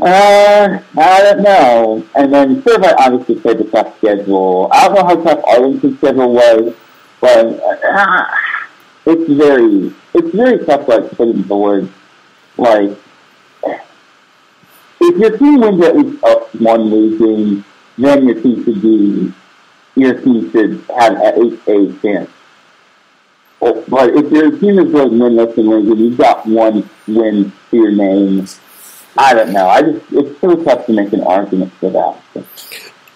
uh, I don't know. And then Servite obviously played the tough schedule. I don't know how tough Arlington's schedule was, but uh, it's very, it's very tough like, putting into words. Like, if your team wins at least one league game, then your team should be, your team should have at least a chance. But if your team is going winless and wins, you've got one win to your name, I don't know. I just it's so tough to make an argument for that.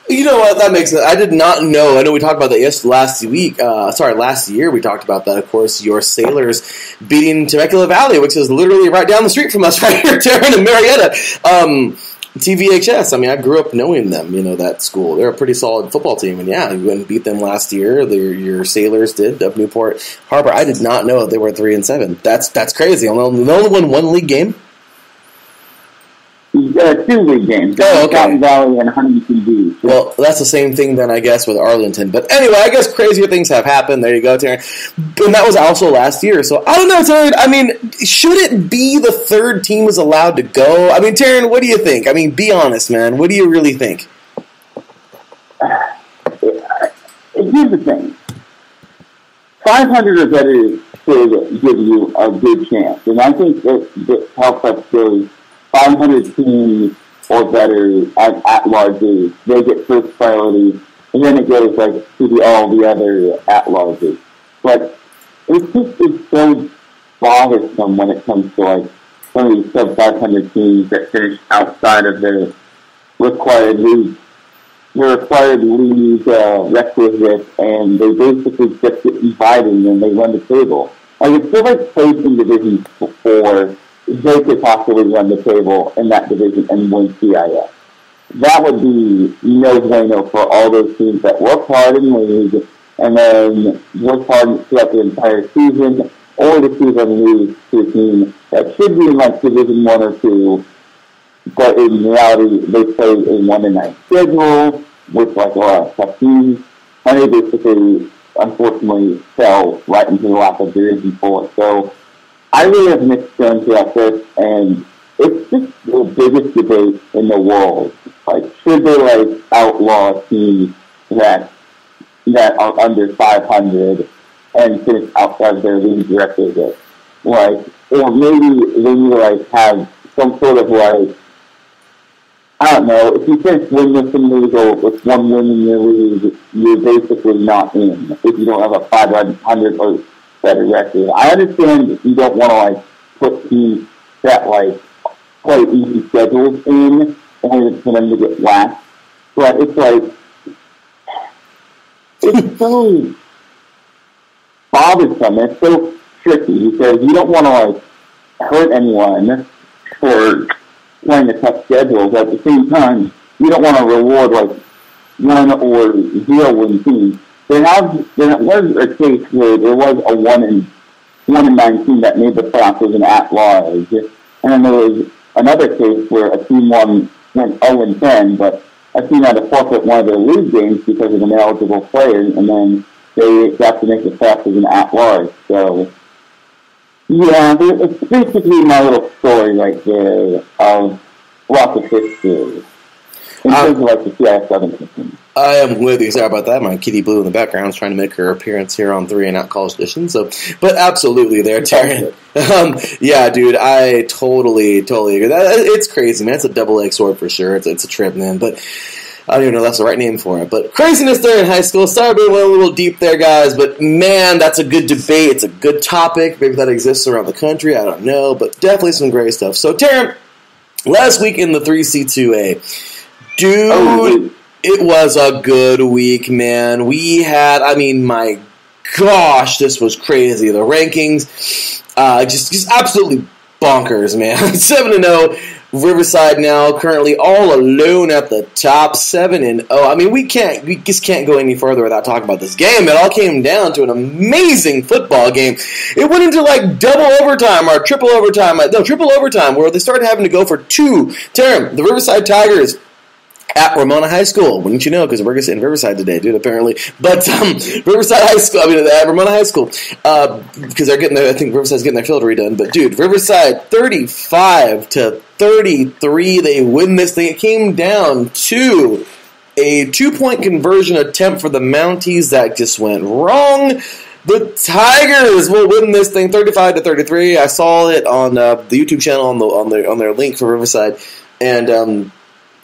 You know what? That makes sense. I did not know. I know we talked about that yes last week. Uh, sorry, last year we talked about that. Of course, your Sailors beating Temecula Valley, which is literally right down the street from us, right here, Teran and Murrieta. Um, TVHS. I mean, I grew up knowing them. You know that school. They're a pretty solid football team, and yeah, you went and beat them last year. Your Sailors did of Newport Harbor. I did not know they were three and seven. That's that's crazy. They only won one league game. Uh, two league games. Oh, okay. Valley and Huntington Beach. Well, that's the same thing then, I guess, with Arlington. But anyway, I guess crazier things have happened. There you go, Teran. And that was also last year. So I don't know, Teran. I mean, should it be the third team was allowed to go? I mean, Teran, what do you think? I mean, be honest, man. What do you really think? Uh, here's the thing. 500 or better should give you a good chance. And I think it, it helps us really 500 teams or better at, at larges, they get first priority, and then it goes like to the, all the other at larges. But it's just it's so bothersome when it comes to like some of these sub 500 teams that finish outside of their required league, their required league uh, requisite, and they basically just get invited and they run the table. Like it's still like played in Division Four they could possibly run the table in that division and win CIF. That would be no bueno for all those teams that work hard the league and then work hard throughout the entire season, or the season lose to a team that should be in like Division One or Two, but in reality they play a one and nine schedule with like a lot of tough teams, and they basically unfortunately fell right into the lap of Division Four. So I really have mixed feelings about this, and it's just the biggest debate in the world. Like, should they like outlaw teams that that are under 500 and finish outside of their league record? Like, or maybe they need to like have some sort of like I don't know. If you finish winless in the league or with one win in your league, you're basically not in. If you don't have a 500 or better record, I understand you don't want to like put teams that like play easy schedules in only for them to get last. But it's like it's so bothersome. It's so tricky because you don't want to like hurt anyone for playing a tough schedule, but at the same time, you don't want to reward like one or zero win teams. There have there was a case where there was a one in one in nine team that made the playoffs as an at large, and then there was another case where a team won went 0 and 10, but a team had to forfeit one of their league games because of an eligible player, and then they got to make the playoffs as an at large. So yeah, it's basically my little story right there of of history. In terms of like the CIF I am with you. Sorry about that. My kitty blue in the background is trying to make her appearance here on three and out college edition. So, but absolutely, there, Teran. Um, yeah, dude, I totally, totally agree. That, it's crazy, man. It's a double edged sword for sure. It's, it's a trip, man. But I don't even know that's the right name for it. But craziness there in high school. Sorry, we went a little deep there, guys. But man, that's a good debate. It's a good topic. Maybe that exists around the country. I don't know. But definitely some great stuff. So, Teran, last week in the 3C2A, dude, oh, it was a good week, man. We had, I mean, my gosh, this was crazy. The rankings, uh, just, just absolutely bonkers, man. 7 to 0 Riverside now currently all alone at the top, seven and oh. I mean, we can't, we just can't go any further without talking about this game. It all came down to an amazing football game. It went into like double overtime or triple overtime, no, triple overtime, where they started having to go for two. Term, the Riverside Tigers at Ramona High School. Wouldn't you know? Because we're in Riverside today, dude. Apparently, but um, Riverside High School. I mean, at Ramona High School, because uh, they're getting their. I think Riverside's getting their field redone. But dude, Riverside thirty-five to thirty-three. They win this thing. It came down to a two-point conversion attempt for the Mounties that just went wrong. The Tigers will win this thing, thirty-five to thirty-three. I saw it on uh, the YouTube channel on the on their on their link for Riverside, and. Um,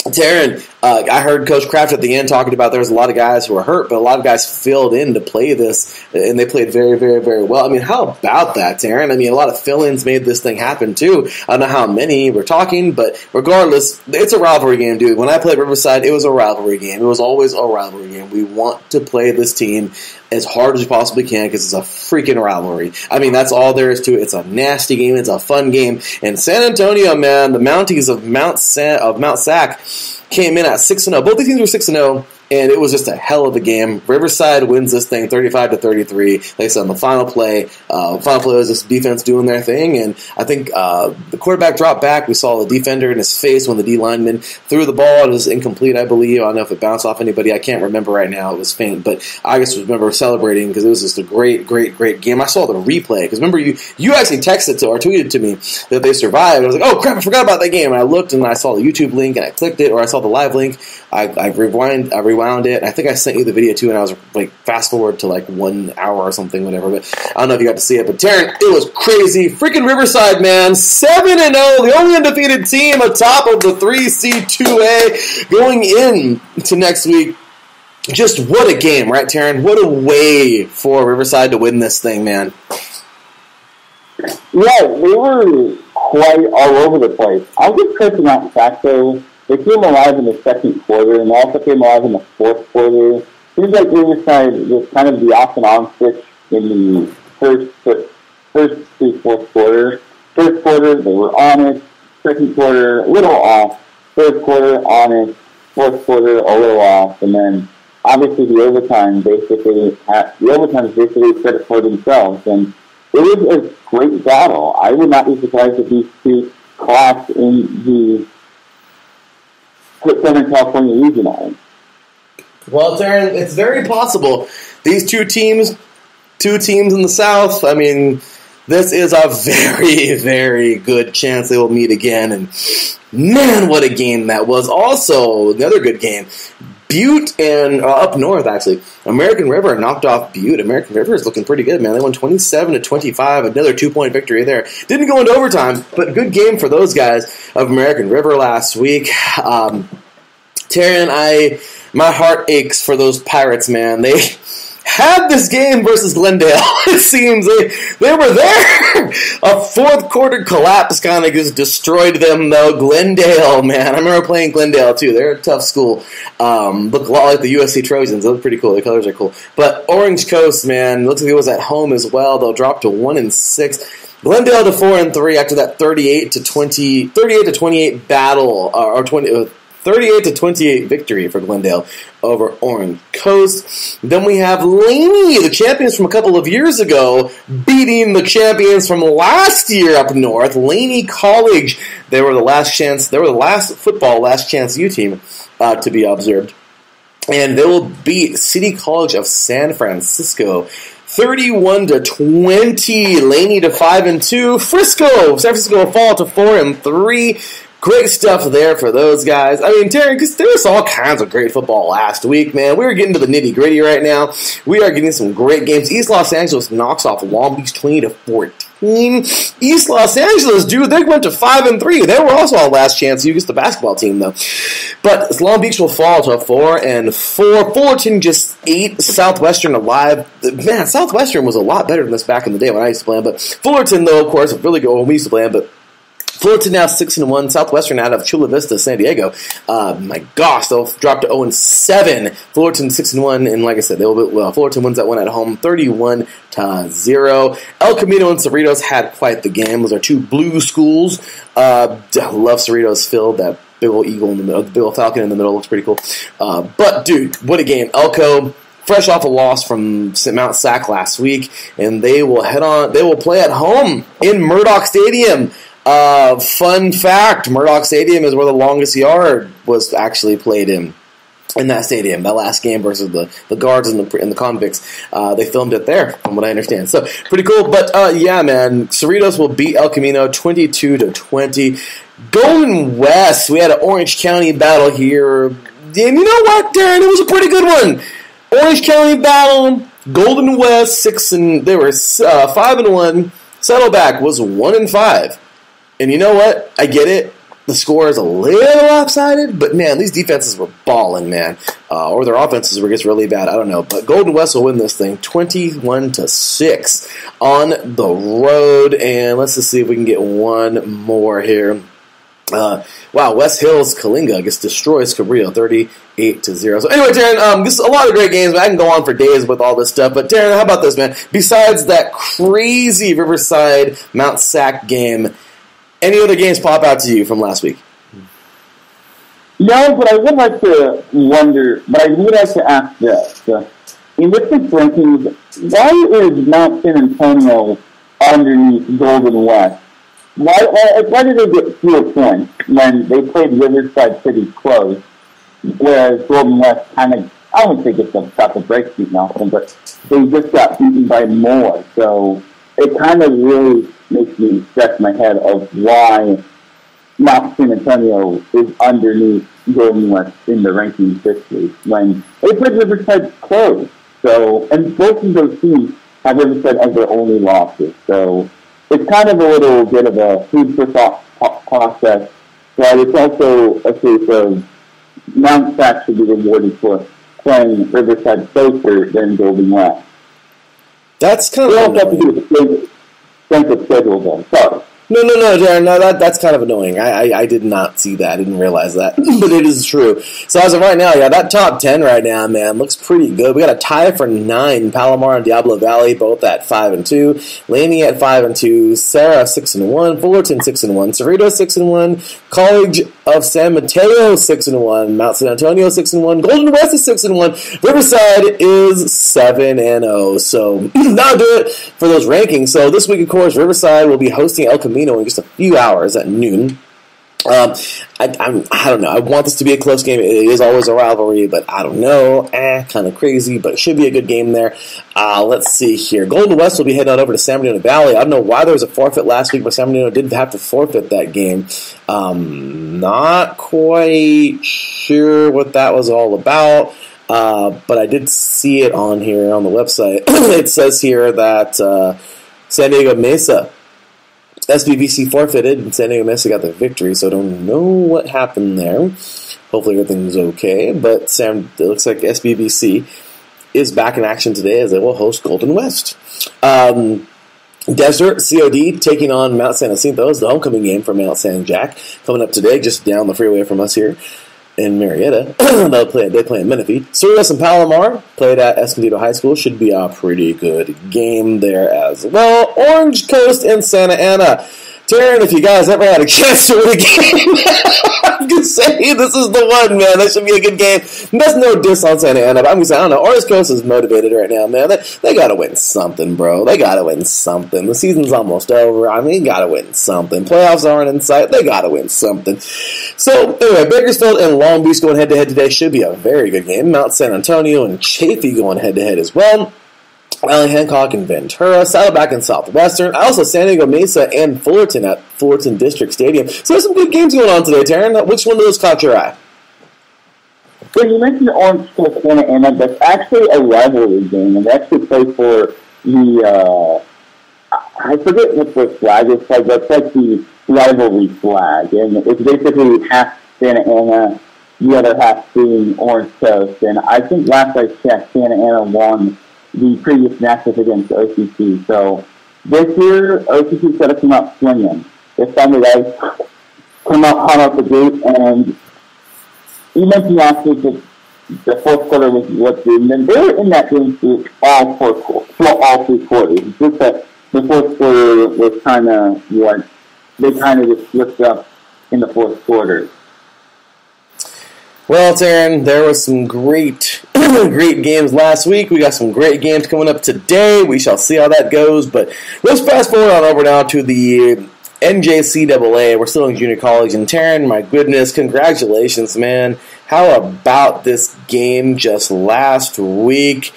Teran, uh, I heard Coach Craft at the end talking about there was a lot of guys who were hurt, but a lot of guys filled in to play this, and they played very, very, very well. I mean, how about that, Teran? I mean, a lot of fill-ins made this thing happen too. I don't know how many we're talking, but regardless, it's a rivalry game, dude. When I played Riverside, it was a rivalry game. It was always a rivalry game. We want to play this team as hard as you possibly can because it's a freaking rivalry. I mean, that's all there is to it. It's a nasty game. It's a fun game. And San Antonio, man, the Mounties of Mount of Mount Sac came in at six and zero. Both the teams were six and zero and it was just a hell of a game. Riverside wins this thing 35 to 33. Like I said, on the final play, uh, final play was this defense doing their thing, and I think uh, the quarterback dropped back. We saw the defender in his face when the D lineman threw the ball. It was incomplete, I believe. I don't know if it bounced off anybody. I can't remember right now. It was faint, but I just remember celebrating because it was just a great, great, great game. I saw the replay because remember you you actually texted to or tweeted to me that they survived. I was like, oh crap, I forgot about that game. And I looked and I saw the YouTube link and I clicked it, or I saw the live link. I, I rewind, I rewound it. I think I sent you the video too, and I was like fast forward to like one hour or something, whatever. But I don't know if you got to see it. But Teran, it was crazy. Freaking Riverside, man, seven and zero, oh, the only undefeated team atop of the three C two A going in to next week. Just what a game, right, Teran? What a way for Riverside to win this thing, man. Yeah, we were quite all over the place. I'll give credit to Mount Sac they came alive in the second quarter and also came alive in the fourth quarter. Seems like Riverside was kind of the off and on switch in the first first to fourth quarter. First quarter they were on it. Second quarter a little off. Third quarter on it. Fourth quarter a little off, and then obviously the overtime basically the overtime basically credit for themselves, and it was a great battle. I would not be surprised if these two clash in the Southern California regional. Well, Darren, it's very possible. These two teams, two teams in the South. I mean, this is a very, very good chance they will meet again. And man, what a game that was! Also, another good game. Butte and uh, up north, actually, American River knocked off Butte. American River is looking pretty good, man. They won twenty-seven to twenty-five, another two-point victory there. Didn't go into overtime, but good game for those guys of American River last week. Um, Teran, I my heart aches for those Pirates, man. They had this game versus Glendale. it seems they they were there. A fourth quarter collapse kind of just destroyed them, though. Glendale, man, I remember playing Glendale too. They're a tough school. Um, look a lot like the USC Trojans. They look pretty cool. The colors are cool. But Orange Coast, man, looks like it was at home as well. They'll drop to one and six. Glendale to four and three after that 38 to 20, 38 to 28 battle, uh, or 20, uh, 38 to 28 victory for Glendale over Orange Coast. Then we have Laney, the champions from a couple of years ago, beating the champions from last year up north, Laney College. They were the last chance, they were the last football last chance U team uh, to be observed. And they will beat City College of San Francisco 31 to 20. Laney to 5 and 2. Frisco, San Francisco will fall to 4 and 3. Great stuff there for those guys. I mean, Terry, because there was all kinds of great football last week, man. We are getting to the nitty gritty right now. We are getting some great games. East Los Angeles knocks off Long Beach 20 to 14. East Los Angeles, dude, they went to 5 and 3. They were also our last chance against the basketball team, though. But Long Beach will fall to a 4 and 4. Fullerton just 8. Southwestern alive. Man, Southwestern was a lot better than this back in the day when I used to play But Fullerton, though, of course, really good when we used to play but Fullerton now six and one. Southwestern out of Chula Vista, San Diego. Uh, my gosh, they'll drop to zero and seven. Fullerton six and one, and like I said, they'll well, Fullerton wins that one at home, thirty-one to zero. El Camino and Cerritos had quite the game. Those are two blue schools. Uh, love Cerritos field that big old eagle in the middle, the big old falcon in the middle looks pretty cool. Uh, but dude, what a game! Elko fresh off a loss from Mount Sac last week, and they will head on. They will play at home in Murdock Stadium. Uh, fun fact: Murdock Stadium is where the longest yard was actually played in. In that stadium, that last game versus the, the guards and the and the convicts, uh, they filmed it there, from what I understand. So pretty cool. But uh, yeah, man, Cerritos will beat El Camino twenty two to twenty. Golden West, we had an Orange County battle here, and you know what, Darren? It was a pretty good one. Orange County battle, Golden West six and they were uh, five and one. Saddleback was one and five. And you know what? I get it. The score is a little lopsided, but man, these defenses were balling, man. Uh, or their offenses were just really bad. I don't know. But Golden West will win this thing 21 to 6 on the road. And let's just see if we can get one more here. Uh, wow, West Hills Coalinga gets destroys Cabrillo 38 to 0. So anyway, Darren, um, this is a lot of great games. I can go on for days with all this stuff. But Darren, how about this, man? Besides that crazy Riverside Mount Sac game, any other games pop out to you from last week? No, but I would like to wonder, but I would like to ask this. In district rankings, why is Mount San Antonio underneath Golden West? Why, why, why did they get fewer points when they played Riverside City close, whereas Golden West kind of, I don't think it's a, got the break beat nothing, but they just got beaten by more. So it kind of really makes me scratch my head of why Mount San Antonio is underneath Golden West in the rankings this week when they played Riverside close. So, and both of those teams have Riverside as their only losses. So, it's kind of a little bit of a food for thought process, but it's also a case of Mount Sac should be rewarded for playing Riverside closer than Golden West. That's kind of. It also have to do with the strength of schedule, though. No, no, no, Darren. No, that that's kind of annoying. I, I, I did not see that. I didn't realize that, but it is true. So as of right now, yeah, that top ten right now, man, looks pretty good. We got a tie for nine. Palomar and Diablo Valley both at five and two. Laney at five and two. Serra six and one. Fullerton six and one. Cerritos six and one. College of San Mateo six and one. Mount San Antonio six and one. Golden West is six and one. Riverside is seven and zero. So that'll do it for those rankings. So this week, of course, Riverside will be hosting El Camino in just a few hours at noon. Um, I, I'm, I don't know. I want this to be a close game. It is always a rivalry, but I don't know. Eh, kind of crazy, but it should be a good game there. Uh, let's see here. Golden West will be heading on over to San Bernardino Valley. I don't know why there was a forfeit last week, but San Bernardino didn't have to forfeit that game. Um, not quite sure what that was all about. Uh, but I did see it on here on the website. it says here that uh, San Diego Mesa SBVC forfeited, and San Diego Mesa got the victory, so I don't know what happened there. Hopefully everything's okay, but Sam, it looks like SBVC is back in action today as they will host Golden West. Um, Desert COD taking on Mount San Jacinto is the homecoming game for Mount San Jack coming up today, just down the freeway from us here in Murrieta. They'll play. They play in Menifee. Cerritos and Palomar played at Escondido High School. Should be a pretty good game there as well. Orange Coast and Santa Ana. Teran, if you guys ever had a chance to win a game, I'm gonna say this is the one, man. That should be a good game. That's no diss on Santa Ana, but I'm gonna say I don't know. Orange Coast is motivated right now, man. They, they gotta win something, bro. They gotta win something. The season's almost over. I mean, gotta win something. Playoffs aren't in sight. They gotta win something. So anyway, Bakersfield and Long Beach going head to head today should be a very good game. Mount San Antonio and Chaffey going head to head as well. Allan Hancock and Ventura, Saddleback and Southwestern, also San Diego Mesa and Fullerton at Fullerton District Stadium. So there's some good games going on today, Teran. Which one of those caught your eye? Well, you mentioned Orange Coast Santa Ana. That's actually a rivalry game, and they actually play for the, uh, I forget what the flag is but it's like the rivalry flag. And it's basically half Santa Ana, the other half being Orange Coast. And I think last I checked, Santa Ana won the previous matchup against OCC. So this year, OCC set up come out swinging. This time the guys come out hot off the gate, and last week that the fourth quarter was what they and they were in that game for all four all three quarters. It's just that the fourth quarter was kind of what they kind of just slipped up in the fourth quarter. Well, Teran, there was some great, great games last week. We got some great games coming up today. We shall see how that goes. But let's fast forward on over now to the NJCAA. We're still in junior college. And Teran, my goodness, congratulations, man. How about this game just last week?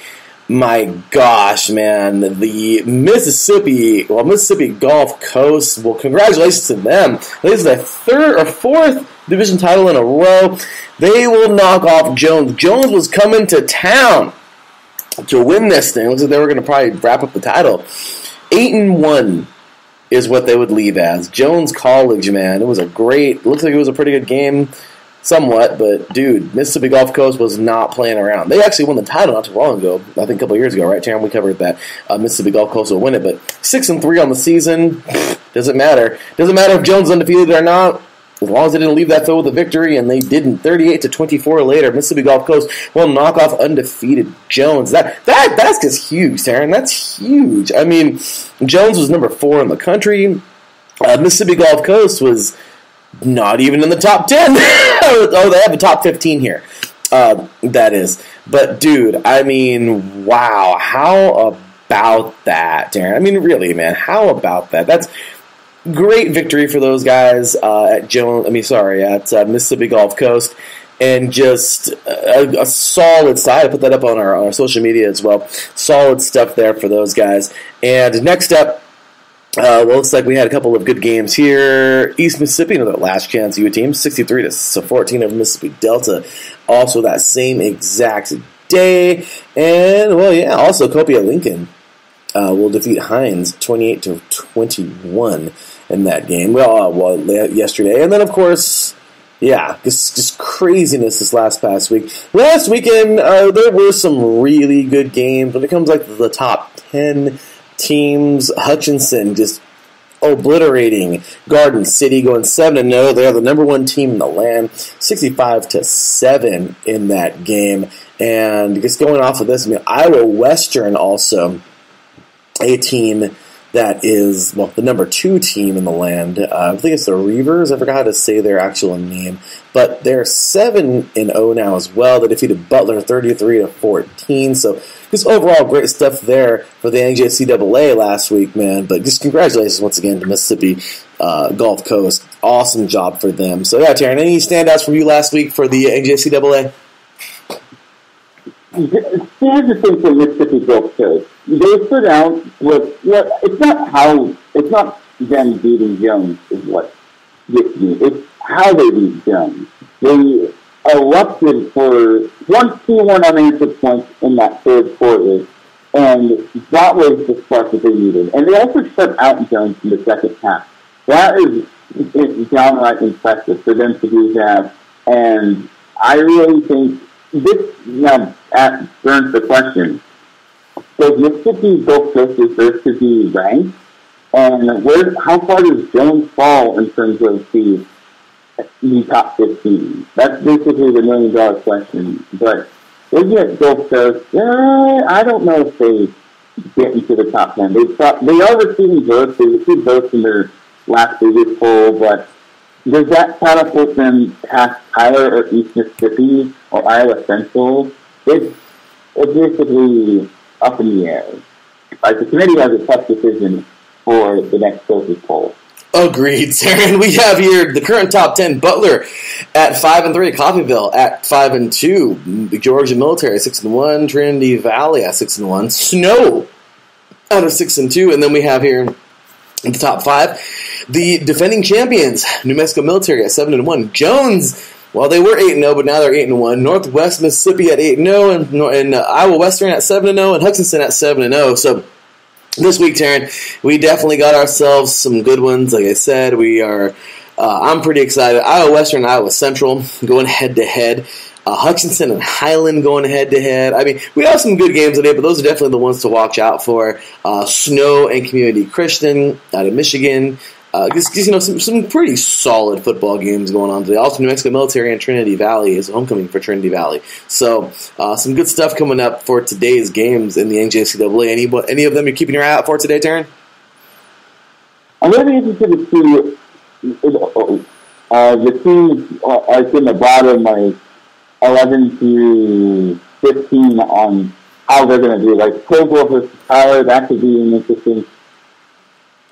My gosh, man. The Mississippi, well, Mississippi Gulf Coast, well, congratulations to them. This is their third or fourth division title in a row. They will knock off Jones. Jones was coming to town to win this thing. Looks like they were going to probably wrap up the title. Eight and one is what they would leave as. Jones College, man, it was a great. Looks like it was a pretty good game, somewhat. But dude, Mississippi Gulf Coast was not playing around. They actually won the title not too long ago. I think a couple years ago, right? Teran, we covered that uh, Mississippi Gulf Coast will win it. But six and three on the season doesn't matter. Doesn't matter if Jones undefeated or not as long as they didn't leave that field with a victory, and they didn't. 38 to 24 later, Mississippi Gulf Coast will knock off undefeated Jones. That that that's just huge, Teran. That's huge. I mean, Jones was number four in the country. Uh, Mississippi Gulf Coast was not even in the top 10. oh, they have a top 15 here. Uh, that is. But, dude, I mean, wow. How about that, Darren? I mean, really, man, how about that? That's great victory for those guys uh, at Jones. I mean, sorry, at uh, Mississippi Gulf Coast, and just a, a, solid side. I put that up on our, on our social media as well. Solid stuff there for those guys. And next up. Uh, well, looks like we had a couple of good games here. East Mississippi, another last chance U team, 63 to 14 over Mississippi Delta. Also that same exact day. And, well, yeah, also Copiah Lincoln uh, will defeat Hinds 28 to 21 in that game. Well, uh, well, yesterday, and then of course, yeah, just just craziness this last past week. Last weekend, uh, there were some really good games when it comes like the top ten teams. Hutchinson just obliterating Garden City, going 7-0 They're the number one team in the land, sixty five to seven in that game. And just going off of this, I mean Iowa Western also a team that is well the number two team in the land. Uh, I think it's the Reivers. I forgot how to say their actual name, but they're seven and zero oh now as well. They defeated Butler thirty three to fourteen. So just overall great stuff there for the NJCAA last week, man. But just congratulations once again to Mississippi uh, Gulf Coast. Awesome job for them. So yeah, Teran, any standouts from you last week for the NJCAA? Here's the thing for Mississippi Gulf. They stood out with what it's not how it's not them beating Jones is what gets me. It's how they beat Jones. They erupted for one two one unanswered points in that third quarter, and that was the spark that they needed. And they also shut out Jones in the second half. That is downright impressive for them to do that. And I really think this now at turns the question: Does Mississippi Gulf Coast deserve to be ranked? And where, how far does Jones fall in terms of the the top fifteen? That's basically the million dollar question. But looking at Gulf Coast, eh, I don't know if they get into the top ten. They they are receiving votes. They received votes in their last biggest poll, but does that catapult them past Tyler or East Mississippi or Iowa Central? It's, it's basically up in the air. Like the committee has a tough decision for the next closest poll. Agreed, Sarah. We have here the current top ten: Butler at five and three, Coffeyville at five and two, Georgia Military six and one, Trinity Valley at six and one, Snow out of six and two, and then we have here in the top five the defending champions, New Mexico Military at seven and one. Jones, well, they were eight and zero, oh, but now they're eight and one. Northwest Mississippi at eight and zero, oh, and, and uh, Iowa Western at seven and zero, and Hutchinson at seven and zero. So this week, Teran, we definitely got ourselves some good ones. Like I said, we are. Uh, I'm pretty excited. Iowa Western, Iowa Central going head to head. Hutchinson and Highland going head to head. I mean, we have some good games today, but those are definitely the ones to watch out for. Uh, Snow and Community Christian out of Michigan. Uh, just, you know, some, some pretty solid football games going on today. Also, New Mexico Military and Trinity Valley is homecoming for Trinity Valley. So, uh, some good stuff coming up for today's games in the NJCAA. Any, any of them you're keeping your eye out for today, Teran? I'm really interested to see uh, the teams are in the bottom, like 11 to 15 on how they're going to do. Like, Provo versus Tyler, that could be an interesting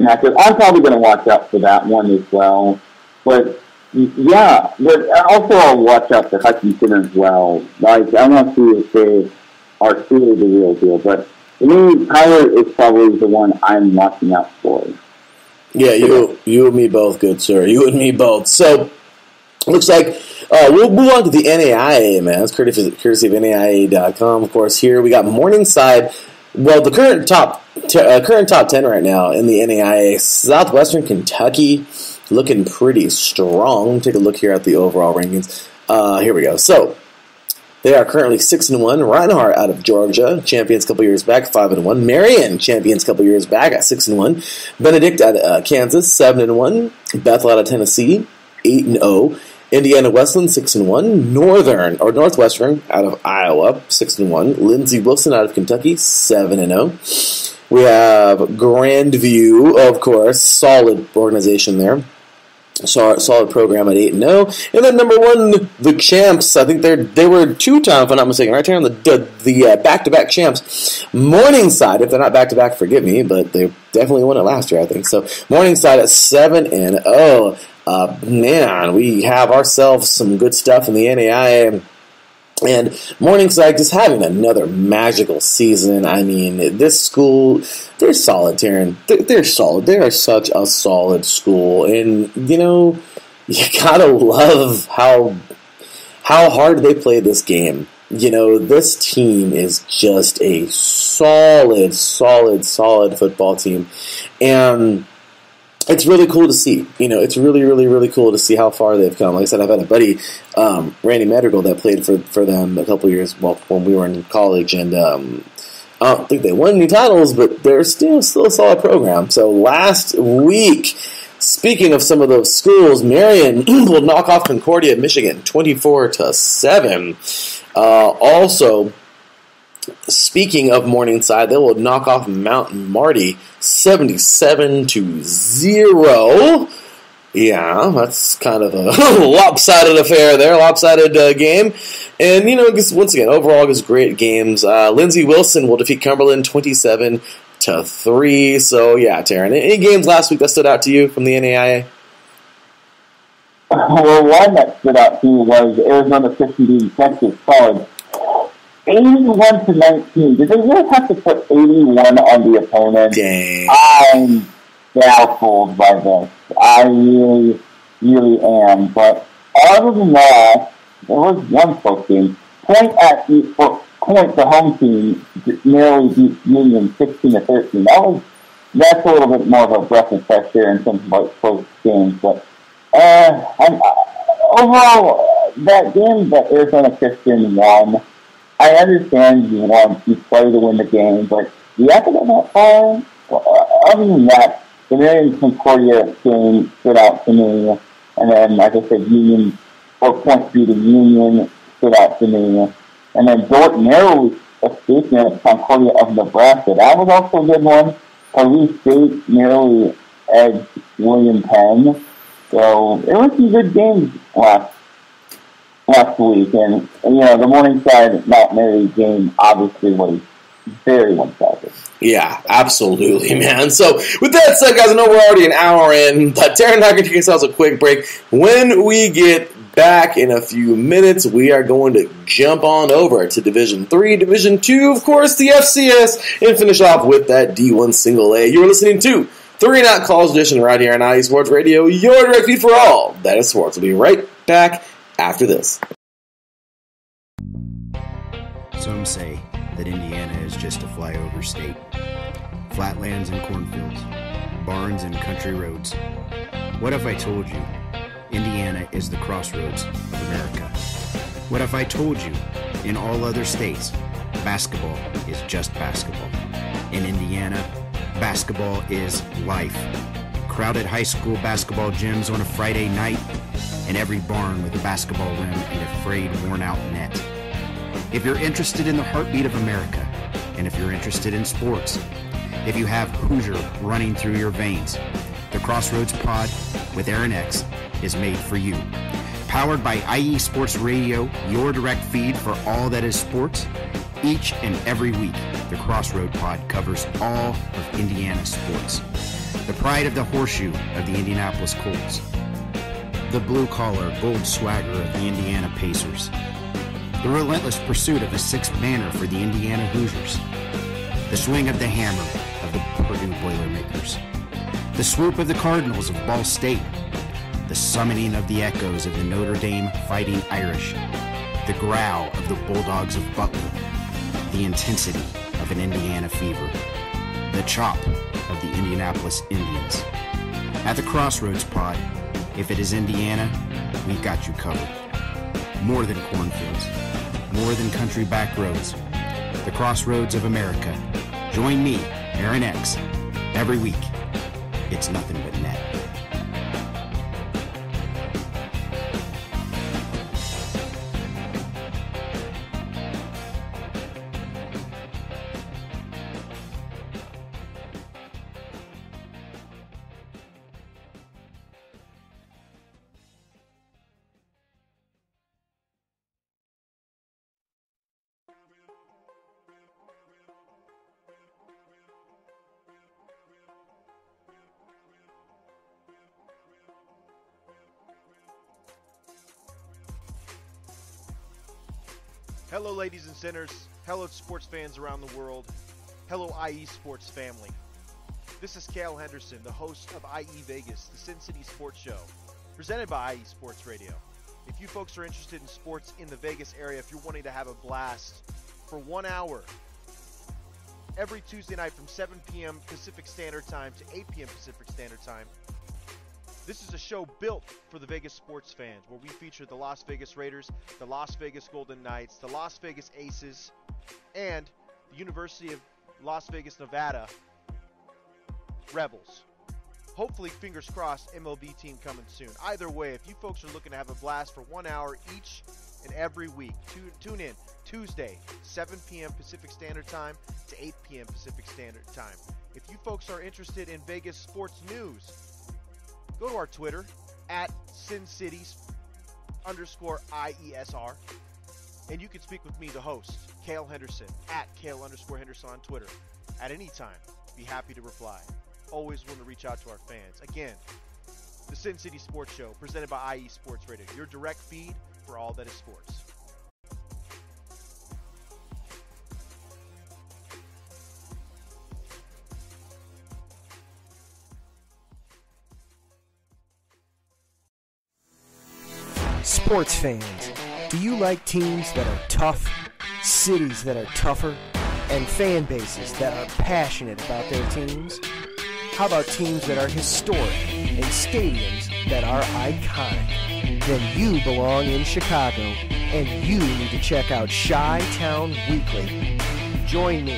I'm probably going to watch out for that one as well. But yeah, but also I'll watch out for Hutchinson as well. Like I'm not sure if they are truly the real deal, but to me, Tyler is probably the one I'm watching out for. Yeah, you you and me both, good sir. You and me both. So looks like uh, we'll move on to the NAIA, man. It's courtesy, courtesy of NAIA.com. Of course, here we got Morningside well, the current top t- uh, current top ten right now in the NAIA, Southwestern Kentucky, looking pretty strong. Take a look here at the overall rankings. Uh, here we go. So they are currently six and one. Reinhardt out of Georgia, champions a couple years back, five and one. Marian, champions a couple years back at six and one. Benedict of uh, Kansas, seven and one. Bethel out of Tennessee, eight and zero. Oh. Indiana Wesleyan six and one, Northern or Northwestern out of Iowa six and one, Lindsey Wilson out of Kentucky seven and zero. Oh. We have Grandview, of course, solid organization there. Solid program at eight and zero, oh. and then number one, the champs. I think they're they were two time, if I'm not mistaken, right here on the the back to back champs. Morningside, if they're not back to back, forgive me, but they definitely won it last year, I think. So Morningside at seven and zero. Oh uh, man, we have ourselves some good stuff in the NAIA. And Morningside just having another magical season. I mean, this school, they're solid. They're, they're solid. They are such a solid school. And, you know, you gotta love how how hard they play this game. You know, this team is just a solid, solid, solid football team. And it's really cool to see. You know, it's really, really, really cool to see how far they've come. Like I said, I've had a buddy, um, Randy Madrigal, that played for, for them a couple years well when we were in college, and um, I don't think they won any titles, but they're still still a solid program. So last week, speaking of some of those schools, Marian will knock off Concordia, Michigan, twenty four to seven. Uh, also, speaking of Morningside, they will knock off Mount Marty, seventy seven to zero. Yeah, that's kind of a lopsided affair there, lopsided uh, game. And, you know, once again, overall, it's great games. Uh, Lindsey Wilson will defeat Cumberland 27 to 3. So, yeah, Taryn, any games last week that stood out to you from the NAIA? Well, one that stood out to me was Arizona 50 beating Texas College. 81 to 19. Did they really have to put 81 on the opponent? Dang. I'm baffled by this. I really, really am. But other than that, there was one close game. Point at the point the home team nearly beat Union sixteen to thirteen. That was that's a little bit more of a breath of fresh air in terms of like close games. But uh, and, uh, overall, that game that Arizona Christian won. I understand you want you play to win the game, but have to go that far. Uh, other than that, the Marian Concordia game stood out to me. And then, like I said, Union, four points beating Union stood out to me. And then Dordt narrowly escaping at Concordia of Nebraska. That was also a good one. Police State narrowly edged William Penn. So it was some good games last last week. And, you know, the Morningside Mount Mary game obviously was very one-sided. Yeah, absolutely, man. So, with that said, guys, I know we're already an hour in, but Darren and I to take ourselves a quick break. When we get back in a few minutes, we are going to jump on over to Division 3, Division 2, of course, the FCS, and finish off with that D1 single A. You're listening to Three Not Calls Edition right here on IE Sports Radio, your direct feed for all that is sports. We'll be right back after this. Some say that Indiana is just a flyover state. Flatlands and cornfields, barns and country roads. What if I told you Indiana is the crossroads of America? What if I told you in all other states basketball is just basketball? In Indiana, basketball is life. Crowded high school basketball gyms on a Friday night, and every barn with a basketball rim and a frayed, worn out net. If you're interested in the heartbeat of America, and if you're interested in sports, if you have Hoosier running through your veins, the Crossroads Pod with Aaron X is made for you. Powered by IE Sports Radio, your direct feed for all that is sports. Each and every week, the Crossroad Pod covers all of Indiana sports. The pride of the horseshoe of the Indianapolis Colts. The blue collar gold swagger of the Indiana Pacers the relentless pursuit of a sixth banner for the Indiana Hoosiers, the swing of the hammer of the Purdue Boilermakers, the swoop of the Cardinals of Ball State, the summoning of the echoes of the Notre Dame Fighting Irish, the growl of the Bulldogs of Butler, the intensity of an Indiana fever, the chop of the Indianapolis Indians. At the Crossroads Pod, if it is Indiana, we've got you covered. More than cornfields more than country back roads. The crossroads of America. Join me, Aaron X, every week. It's nothing but net. Hello, sports fans around the world. Hello, IE Sports family. This is Cale Henderson, the host of IE Vegas, the Sin City Sports Show, presented by IE Sports Radio. If you folks are interested in sports in the Vegas area, if you're wanting to have a blast for one hour every Tuesday night from 7 p.m. Pacific Standard Time to 8 p.m. Pacific Standard Time, this is a show built for the Vegas sports fans where we feature the Las Vegas Raiders, the Las Vegas Golden Knights, the Las Vegas Aces, and the University of Las Vegas, Nevada Rebels. Hopefully, fingers crossed, MLB team coming soon. Either way, if you folks are looking to have a blast for one hour each and every week, tune, tune in Tuesday, 7 p.m. Pacific Standard Time to 8 p.m. Pacific Standard Time. If you folks are interested in Vegas sports news, go to our Twitter at Sin Cities underscore IESR, and you can speak with me, the host, Kale Henderson, at Kale underscore Henderson on Twitter. At any time, be happy to reply. Always willing to reach out to our fans. Again, the Sin City Sports Show, presented by IE Sports Radio, your direct feed for all that is sports. Sports fans, do you like teams that are tough, cities that are tougher, and fan bases that are passionate about their teams? How about teams that are historic and stadiums that are iconic? Then you belong in Chicago, and you need to check out Chi Town Weekly. Join me,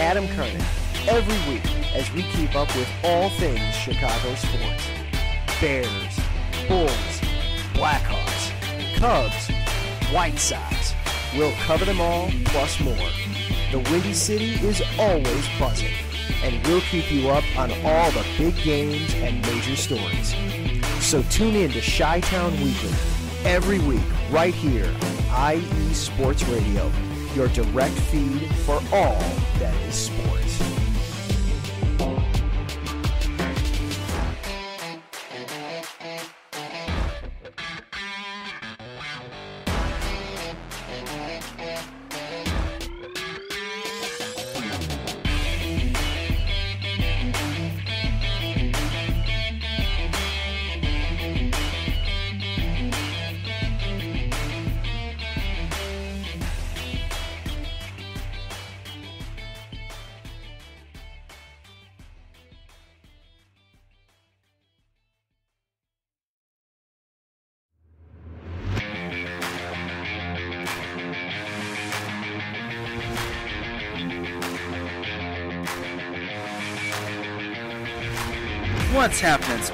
Adam Kernan, every week as we keep up with all things Chicago sports. Bears, Bulls, Blackhawks, Cubs, White Sox. We'll cover them all, plus more. The Windy City is always buzzing, and we'll keep you up on all the big games and major stories. So tune in to Chi Town Weekly every week right here on IE Sports Radio, your direct feed for all that is sports.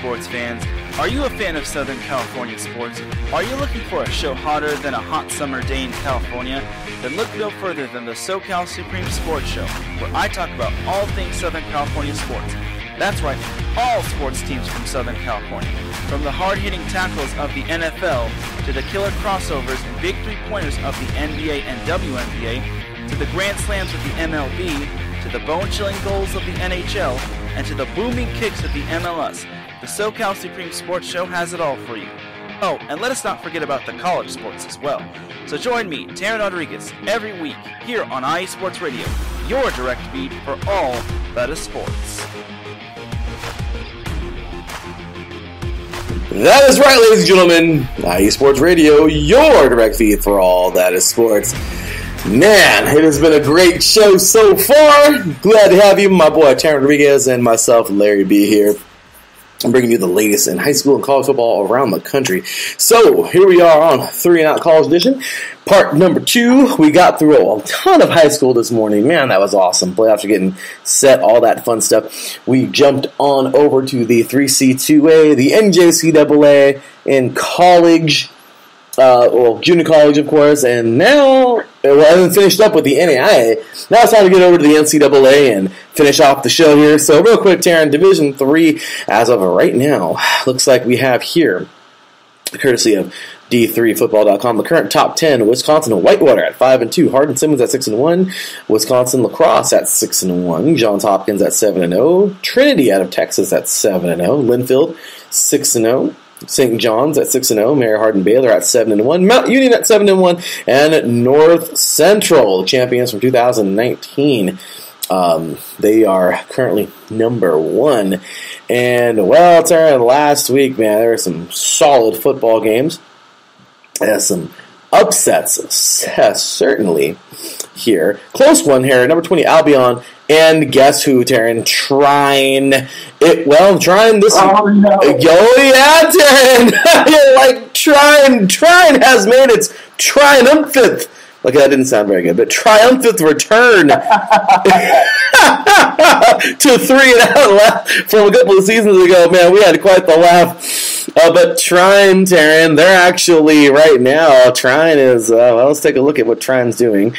Sports fans? Are you a fan of Southern California sports? Are you looking for a show hotter than a hot summer day in California? Then look no further than the SoCal Supreme Sports Show, where I talk about all things Southern California sports. That's right, all sports teams from Southern California. From the hard hitting tackles of the NFL to the killer crossovers and big three pointers of the NBA and WNBA to the grand slams of the MLB to the bone chilling goals of the NHL and to the booming kicks of the MLS. The SoCal Supreme Sports Show has it all for you. Oh, and let us not forget about the college sports as well. So join me, Teran Rodriguez, every week here on IE Sports Radio, your direct feed for all that is sports. That is right, ladies and gentlemen. IE Sports Radio, your direct feed for all that is sports. Man, it has been a great show so far. Glad to have you, my boy Teran Rodriguez, and myself, Larry B. here. I'm bringing you the latest in high school and college football around the country. So here we are on Three and Out College Edition, part number two. We got through a ton of high school this morning. Man, that was awesome. Playoffs are getting set, all that fun stuff. We jumped on over to the 3C2A, the NJCAA, in college uh, well, junior college, of course, and now, well, then finished up with the NAIA. Now it's time to get over to the NCAA and finish off the show here. So, real quick, Teran, Division Three, as of right now, looks like we have here, courtesy of D3Football.com, the current top ten: Wisconsin Whitewater at five and two, Hardin Simmons at six and one, Wisconsin La Crosse at six and one, Johns Hopkins at seven and zero, Trinity out of Texas at seven and zero, Linfield six and zero. St. John's at six and zero, Mary Hardin Baylor at seven and one, Mount Union at seven and one, and North Central champions from 2019. Um, they are currently number one. And well, Teran, last week, man, there were some solid football games. There's some upsets, certainly here. Close one here. Number 20, Albion. And guess who, Teran? Trine. It well, Trine. This. Oh, no. Yo, yeah, Teran. Like Trine. Trine has made its triumphant Okay, that didn't sound very good, but triumphant return to three and out left from a couple of seasons ago. Man, we had quite the laugh. Uh, but Trine, Teran, they're actually right now. Trine is. Uh, well, let's take a look at what Trine's doing.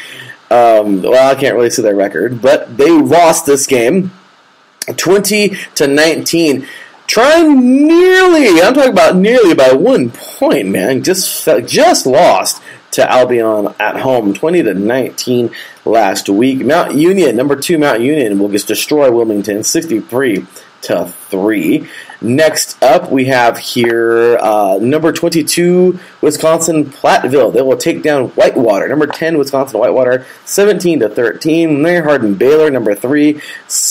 Um, well, I can't really see their record, but they lost this game, twenty to nineteen. Trine nearly. I'm talking about nearly by one point, man. Just just lost to Albion at home, 20 to 19 last week. Mount Union, number two, Mount Union will just destroy Wilmington, 63 to three. Next up, we have here uh, number 22, Wisconsin Platteville. They will take down Whitewater. Number 10, Wisconsin Whitewater, 17 to 13. There, Hardin Baylor, number three,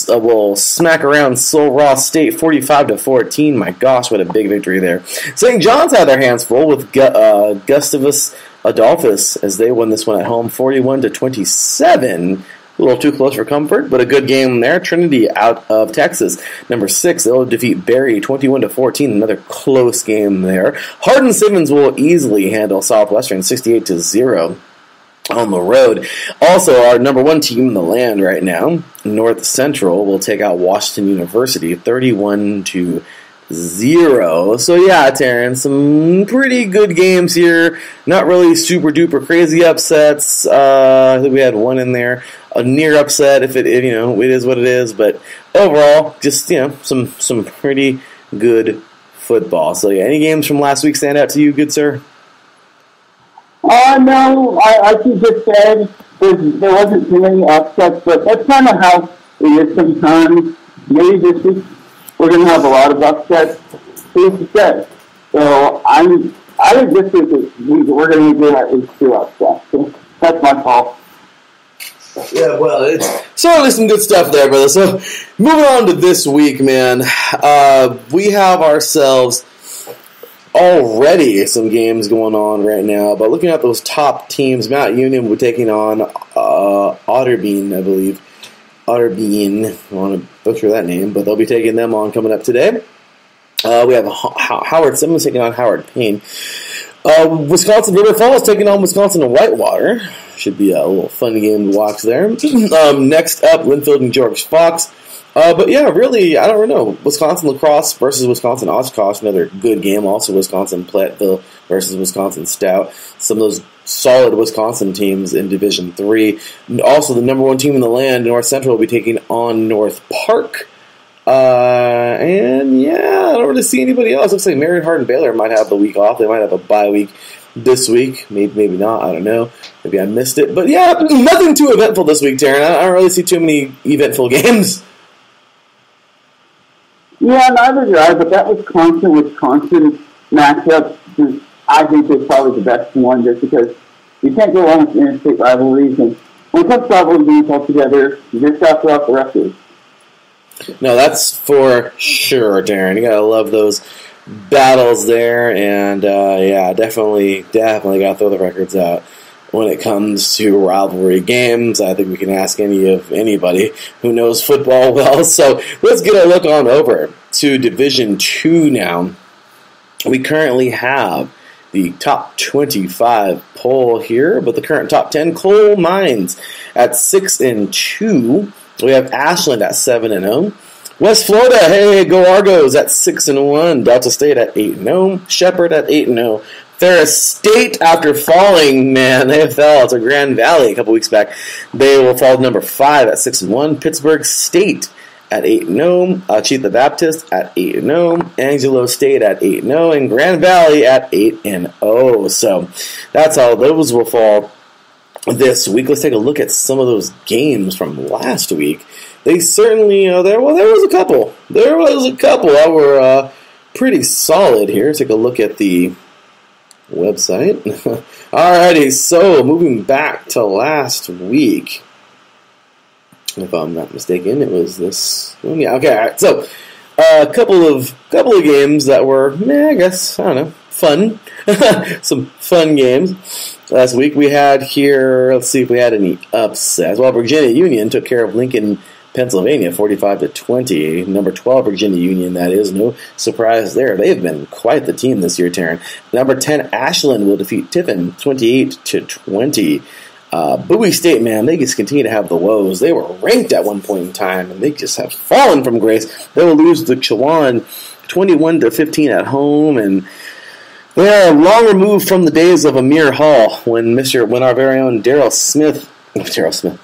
uh, will smack around Sul Ross State, 45 to 14. My gosh, what a big victory there. St. John's had their hands full with Gu- uh, Gustavus Adolphus as they won this one at home, 41 to 27. A little too close for comfort, but a good game there. Trinity out of Texas, number six, they'll defeat Berry, twenty-one to fourteen. Another close game there. Hardin Simmons will easily handle Southwestern, sixty-eight to zero on the road. Also, our number one team in the land right now, North Central, will take out Washington University, thirty-one to zero. So yeah, Teran, some pretty good games here. Not really super duper crazy upsets. Uh, I think we had one in there, a near upset. If it, it, you know, it is what it is. But overall, just you know, some some pretty good football. So yeah, any games from last week stand out to you, good sir? Uh, no, I, like you just said, there, there wasn't too many upsets, but that's kind of how it is sometimes. Maybe this week we're going to have a lot of to say? So I'm, I think this week we're going to get at least two upsets. So that's my call. Yeah, well, it's certainly some good stuff there, brother. So, moving on to this week, man, uh, we have ourselves already some games going on right now. But looking at those top teams, Mount Union will be taking on uh, Otterbein, I believe. Otterbein, I want to butcher that name, but they'll be taking them on coming up today. Uh, we have Howard Simmons taking on Howard Payne. Uh, Wisconsin River Falls taking on Wisconsin and Whitewater. Should be a little fun game to watch there. um, next up, Linfield and George Fox. Uh, but yeah, really, I don't know. Wisconsin La Crosse versus Wisconsin Oshkosh, another good game. Also, Wisconsin Platteville versus Wisconsin Stout. Some of those solid Wisconsin teams in Division Three. Also, the number one team in the land, North Central, will be taking on North Park. Uh, and yeah, I don't really see anybody else. Looks like Marion Hardin Baylor might have the week off. They might have a bye week this week. Maybe, maybe not. I don't know. Maybe I missed it. But yeah, nothing too eventful this week, Teran. I don't really see too many eventful games. Yeah, neither do I, but that Wisconsin Wisconsin matchup is, I think is probably the best one just because you can't go wrong with interstate rivalries and when it comes to rivalries put together, you just have to have the records. No, that's for sure, Darren. You gotta love those battles there, and uh, yeah, definitely, definitely gotta throw the records out when it comes to rivalry games. I think we can ask any of anybody who knows football well. So let's get a look on over to Division Two now. We currently have the top 25 poll here, but the current top 10 coal mines at 6 and 2. We have Ashland at 7 and 0. West Florida, hey, go Argos at 6 and 1. Delta State at 8 and 0. Shepherd at 8 and 0. Ferris State, after falling, man, they fell to Grand Valley a couple weeks back. They will fall to number 5 at 6 and 1. Pittsburg State at 8 0, uh, Ouachita Baptist at 8 0, Angelo State at 8 0, and Grand Valley at 8 and 0. So that's how those will fall this week. Let's take a look at some of those games from last week. They certainly uh, there. Well, there was a couple. There was a couple that were uh, pretty solid here. Let's Take a look at the website. Alrighty, so moving back to last week if I'm not mistaken. It was this one. Yeah, okay, all right. So, a uh, couple of couple of games that were, I guess, I don't know, fun. Some fun games. Last week we had here, let's see if we had any upsets. Well, Virginia Union took care of Lincoln, Pennsylvania, 45 to 20. Number 12, Virginia Union, that is. No surprise there. They've been quite the team this year, Teran. Number 10, Ashland will defeat Tiffin, 28 to 20. Uh, Bowie State, man, they just continue to have the woes. They were ranked at one point in time, and they just have fallen from grace. They will lose to Chowan 21 to 15 at home, and they are long removed from the days of Amir Hall when Mr. when our very own Daryl Smith, Daryl Smith,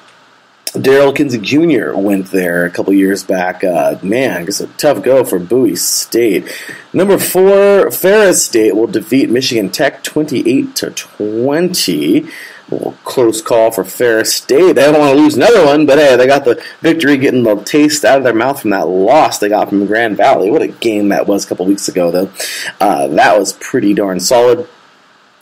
Daryl Kinsey Jr. went there a couple years back. Uh, man, it's a tough go for Bowie State. Number four, Ferris State will defeat Michigan Tech 28 to 20 close call for Ferris State. They don't want to lose another one, but hey, they got the victory, getting the taste out of their mouth from that loss they got from Grand Valley. What a game that was a couple weeks ago, though. Uh, that was pretty darn solid.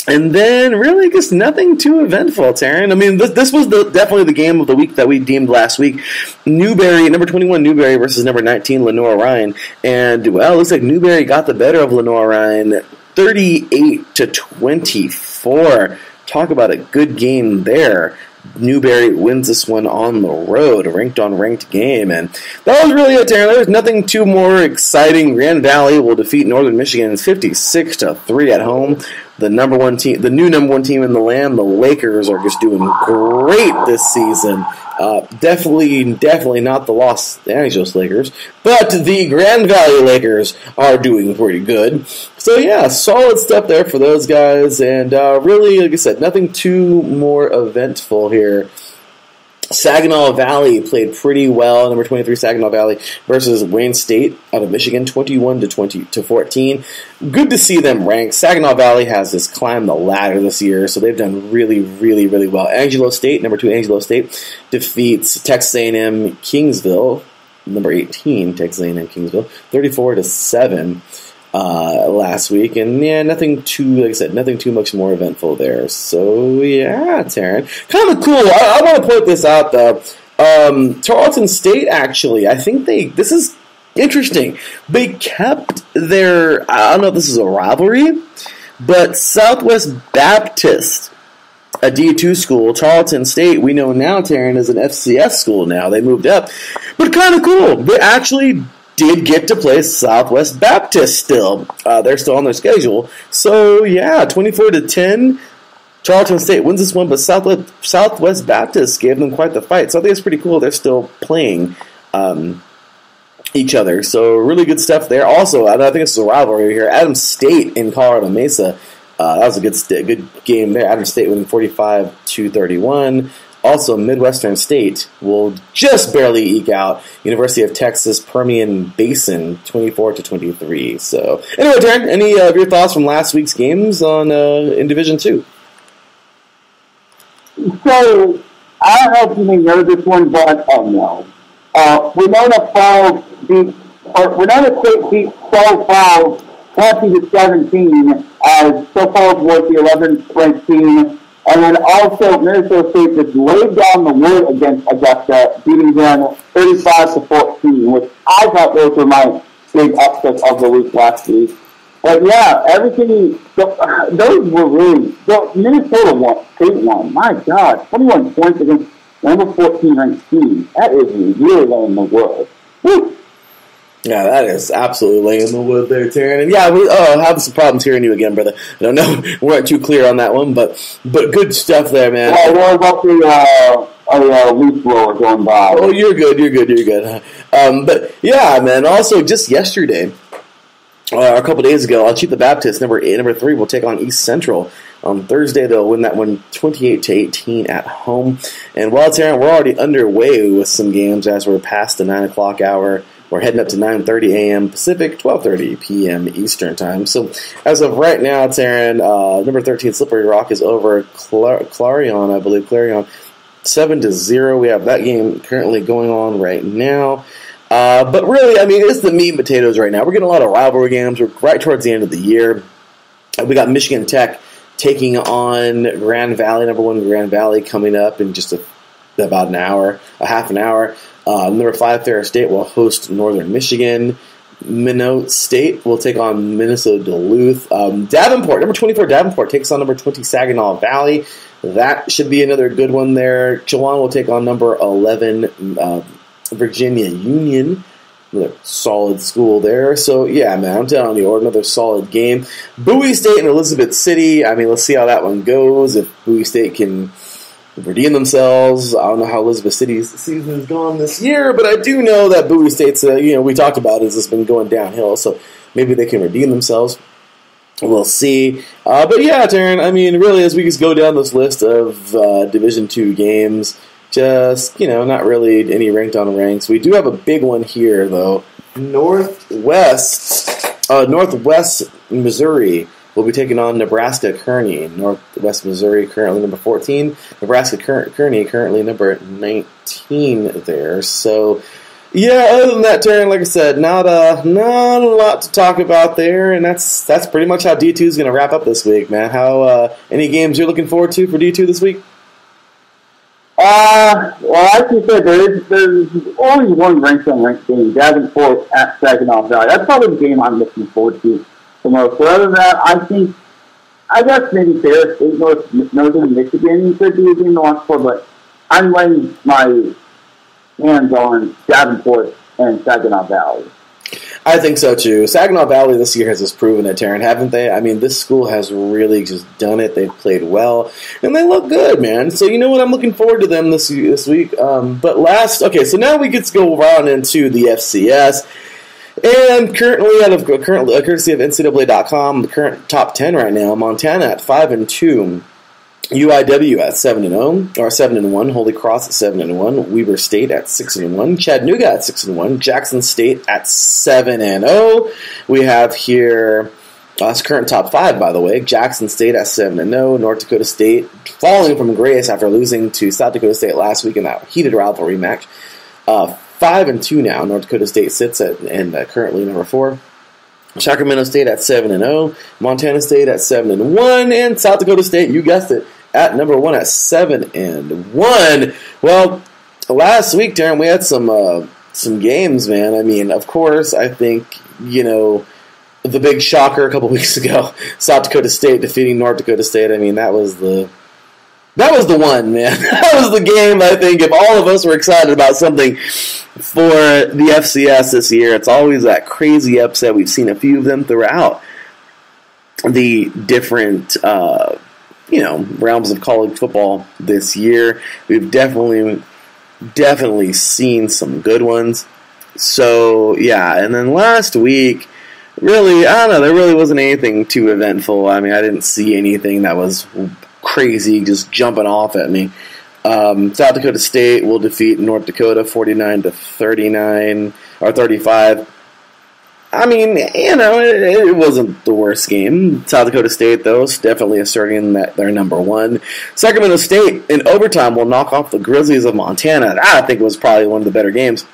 And then, really, just nothing too eventful, Teran. I mean, this, this was the, definitely the game of the week that we deemed last week. Newberry, number 21, Newberry versus number 19, Lenoir-Rhyne. And, well, it looks like Newberry got the better of Lenoir-Rhyne 38 to 24 talk about a good game there. Newberry wins this one on the road, ranked on ranked game, and that was really it. Teran. There's nothing too more exciting. Grand Valley will defeat Northern Michigan 56 to three at home. The number one team, the new number one team in the land, the Lakers, are just doing great this season. Uh, definitely, definitely not the Los Angeles Lakers, but the Grand Valley Lakers are doing pretty good. So yeah, solid stuff there for those guys, and uh, really, like I said, nothing too more eventful here. Saginaw Valley played pretty well. Number 23 Saginaw Valley versus Wayne State out of Michigan, 21 to 20 to 14. Good to see them ranked. Saginaw Valley has this climbed the ladder this year, so they've done really, really, really well. Angelo State, number two Angelo State, defeats Texas A&M Kingsville, number 18 Texas A&M Kingsville, 34 to seven uh, last week, and yeah, nothing too, like I said, nothing too much more eventful there. So yeah, Teran, kind of cool. I, I want to point this out though. Um, Tarleton State actually, I think they this is interesting. They kept their I don't know if this is a rivalry, but Southwest Baptist a D2 school. Tarleton State, we know now, Teran, is an FCS school now. They moved up. But kind of cool. They actually did get to play Southwest Baptist still. Uh, they're still on their schedule. So, yeah, 24 to 10. Tarleton State wins this one, but Southwest, Southwest Baptist gave them quite the fight. So I think it's pretty cool. They're still playing um, each other. So really good stuff there. Also, I think this is a rivalry here. Adams State in Colorado Mesa. Uh, that was a good good game there. Adams State winning 45 to 31. Also, Midwestern State will just barely eke out University of Texas Permian Basin 24 to 23. So, anyway, Darren, any uh, of your thoughts from last week's games on uh, in Division Two? So, I don't know you may know this one, but oh no. Uh, Winona Falls beat, or Winona State beat Sioux Falls 20 to 17 as Sioux Falls was the 11th ranked team and then also, Minnesota State just laid down the wood against Augusta, beating them 35 to 14, which I thought those were my big upsets of the week last week. But yeah, everything, those were really, Minnesota won, State won. My God, 21 points against number 14 ranked team. That is really laying the world. Woo. Yeah, that is absolutely laying the wood there, Teran. And yeah, we oh, having some problems hearing you again, brother. I don't know, we weren't too clear on that one, but but good stuff there, man. Well, what about the uh, a uh, leaf blower going by? Oh, you're good, you're good, you're good. Um, but yeah, man. Also, just yesterday, uh, a couple days ago, Ouachita Baptist number eight, number three will take on East Central. On Thursday, they'll win that one 28 to 18 at home. And while it's here, we're already underway with some games as we're past the 9 o'clock hour. We're heading up to 9:30 a.m. Pacific, 12:30 p.m. Eastern time. So, as of right now, Teran, uh, number 13 Slippery Rock is over Clar- Clarion, I believe Clarion, seven to zero. We have that game currently going on right now. Uh, but really, I mean, it's the meat and potatoes right now. We're getting a lot of rivalry games. We're right towards the end of the year. We got Michigan Tech taking on Grand Valley, number one Grand Valley, coming up in just a, about an hour, a half an hour. Uh, number five, Ferris State will host Northern Michigan. Minot State will take on Minnesota Duluth. Um, Davenport, number 24, Davenport takes on number 20, Saginaw Valley. That should be another good one there. Chowan will take on number 11, uh, Virginia Union. Another solid school there. So, yeah, man, I'm telling you, another solid game. Bowie State and Elizabeth City. I mean, let's see how that one goes. If Bowie State can redeem themselves. I don't know how Elizabeth City's season has gone this year, but I do know that Bowie State's, uh, you know, we talked about it, has been going downhill, so maybe they can redeem themselves. We'll see. Uh, but yeah, Teran, I mean, really, as we just go down this list of uh, Division Two games, just, you know, not really any ranked on ranks. We do have a big one here, though. Northwest, uh, Northwest Missouri will be taking on Nebraska Kearney. Northwest Missouri currently number 14. Nebraska Kearney currently number 19 there. So, yeah, other than that, Teran, like I said, not a not a lot to talk about there, and that's that's pretty much how D two is going to wrap up this week, man. How uh, any games you're looking forward to for D two this week? Uh, well, like you said, there is there's only one ranked on ranked game, Davenport at Saginaw Valley. That's probably the game I'm looking forward to most. But other than that, I think I guess maybe Ferris State, North, Northern Michigan could be a game to watch for, but I'm laying my hands on Davenport and Saginaw Valley. I think so too. Saginaw Valley this year has just proven it, Teran, haven't they? I mean, this school has really just done it. They've played well, and they look good, man. So you know what? I'm looking forward to them this this week. Um, but last, okay, so now we get to go around into the FCS. And currently, out of currently, courtesy of NCAA.com, the current top ten right now: Montana at five and two, UIW at seven and zero, or seven and one. Holy Cross at seven and one. Weber State at six and one. Chattanooga at six and one. Jackson State at seven and zero. We have here. Uh, that's current top five, by the way. Jackson State at seven and zero. North Dakota State falling from grace after losing to South Dakota State last week in that heated rivalry match. Uh, five and two now. North Dakota State sits at and uh, currently number four. Sacramento State at seven and zero, Montana State at seven and one, and South Dakota State, you guessed it, at number one at seven and one. Well, last week, Darren, we had some uh, some games, man. I mean, of course, I think you know the big shocker a couple weeks ago, South Dakota State defeating North Dakota State. I mean, that was the that was the one, man. That was the game. I think if all of us were excited about something for the FCS this year, it's always that crazy upset. We've seen a few of them throughout the different, uh, you know, realms of college football this year. We've definitely, definitely seen some good ones. So yeah, and then last week really, I don't know, there really wasn't anything too eventful. I mean, I didn't see anything that was crazy, just jumping off at me. Um, South Dakota State will defeat North Dakota 49 to 39 or 35. I mean, you know, it, it, wasn't the worst game. South Dakota State, though, is definitely asserting that they're number one. Sacramento State in overtime will knock off the Grizzlies of Montana. That, I think was probably one of the better games.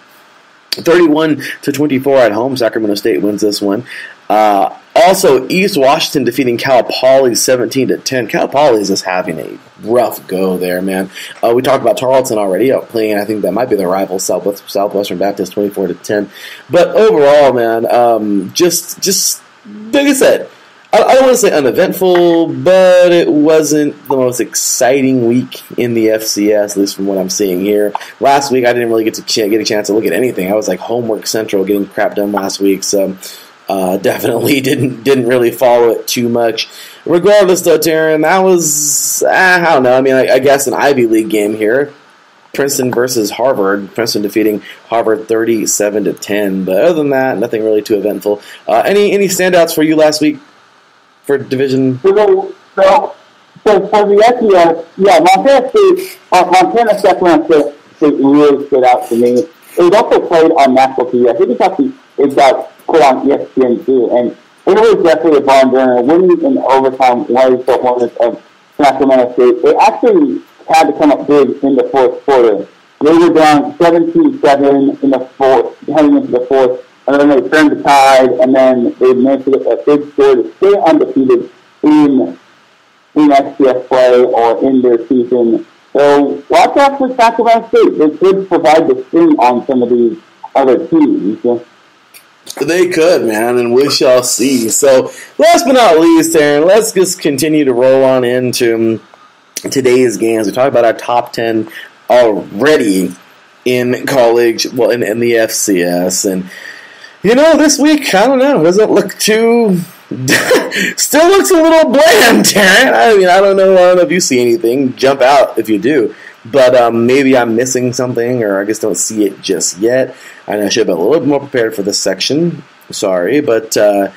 31 to 24 at home. Sacramento State wins this one. Uh, also, East Washington defeating Cal Poly 17 to 10. Cal Poly is just having a rough go there, man. Uh, we talked about Tarleton already uh, playing. I think that might be their rival, Southwest, Southwestern Baptist, 24 to 10. But overall, man, um, just just like I said, I, I don't want to say uneventful, but it wasn't the most exciting week in the FCS, at least from what I'm seeing here. Last week, I didn't really get to ch- get a chance to look at anything. I was like homework central, getting crap done last week, so. Uh, definitely didn't didn't really follow it too much. Regardless, though, Teran, that was uh, I don't know. I mean, I, I, guess an Ivy League game here. Princeton versus Harvard. Princeton defeating Harvard thirty-seven to ten. But other than that, nothing really too eventful. Uh, any any standouts for you last week for division? So, so, so for the FCS, yeah, Montana State, uh, Montana Sacramento State really stood out to me. It was also played on national TV. I think it's actually it got put on ESPN too. And it was definitely a barn burner. Winning in overtime was the performance of Sacramento State. They actually had to come up big in the fourth quarter. They were down 17-7 in the fourth, heading into the fourth, and then they turned the tide, and then they to get a big score to stay undefeated in in FCS play or in their season. So watch out for Sacramento State. They could provide the sting on some of these other teams. They could, man, and we shall see. So, last but not least, Aaron, let's just continue to roll on into today's games. We talked about our top 10 already in college, well, in, in the FCS. And, you know, this week, I don't know, doesn't look too still looks a little bland, Teran. I mean, I don't know, I don't know if you see anything. Jump out if you do. But um, maybe I'm missing something, or I just don't see it just yet. I should have been a little bit more prepared for this section. Sorry, but uh,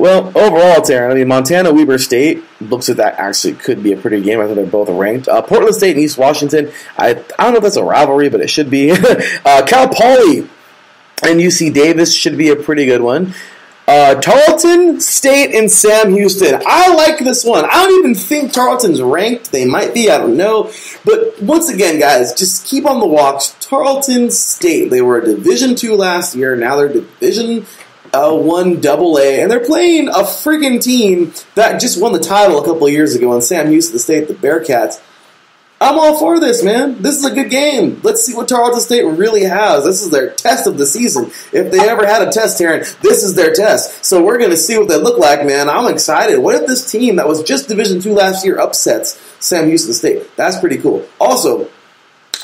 well, overall, Teran, I mean, Montana Weber State looks like that actually could be a pretty game. I think they're both ranked. Uh, Portland State and East Washington, I, I don't know if that's a rivalry, but it should be. uh, Cal Poly and UC Davis should be a pretty good one. Uh, Tarleton State and Sam Houston. I like this one. I don't even think Tarleton's ranked. They might be. I don't know. But once again, guys, just keep on the watch. Tarleton State. They were a Division two last year. Now they're Division uh, one double A, and they're playing a friggin' team that just won the title a couple years ago. And Sam Houston State, the Bearcats. I'm all for this, man. This is a good game. Let's see what Tarleton State really has. This is their test of the season. If they ever had a test, Teran, this is their test. So we're going to see what they look like, man. I'm excited. What if this team that was just Division two last year upsets Sam Houston State? That's pretty cool. Also,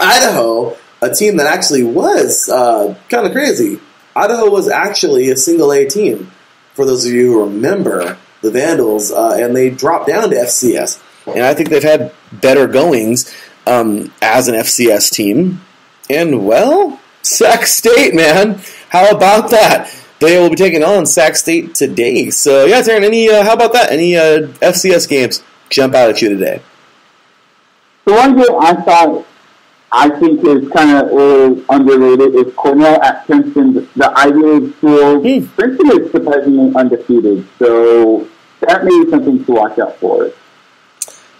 Idaho, a team that actually was uh, kind of crazy. Idaho was actually a single A team. For those of you who remember the Vandals, uh, and they dropped down to FCS and I think they've had better goings um, as an FCS team. And well, Sac State, man, how about that? They will be taking on Sac State today. So yeah, Teran, any uh, how about that? Any uh, FCS games jump out at you today? The one game I thought I think is kind of underrated is Cornell at Princeton, the Ivy League school. Hmm. Princeton is surprisingly undefeated, so that may be something to watch out for.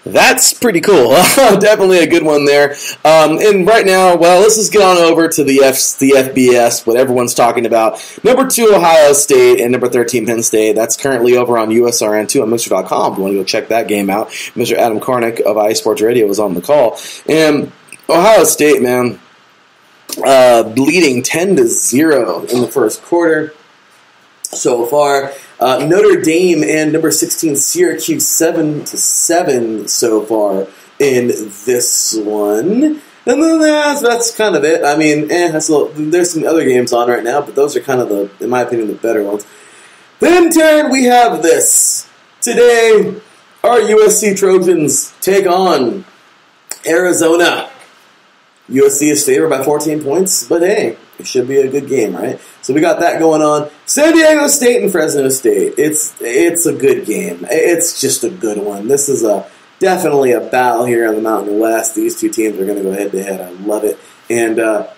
That's pretty cool. Definitely a good one there. Um, and right now, well, let's just get on over to the F, the FBS, what everyone's talking about. Number two, Ohio State, and number 13, Penn State. That's currently over on USRN2 on Mixlr.com. If you want to go check that game out, Mr. Adam Karnick of IE Sports Radio was on the call. And Ohio State, man, uh, leading 10 to 0 in the first quarter so far. Uh, Notre Dame and number 16 Syracuse 7 to 7 so far in this one. And then that's, that's kind of it. I mean, eh, little, there's some other games on right now, but those are kind of the, in my opinion, the better ones. Then, turn, we have this. Today, our USC Trojans take on Arizona. USC is favored by 14 points, but hey, it should be a good game, right? So we got that going on. San Diego State and Fresno State. It's it's a good game. It's just a good one. This is a definitely a battle here in the Mountain West. These two teams are going to go head to head. I love it, and uh,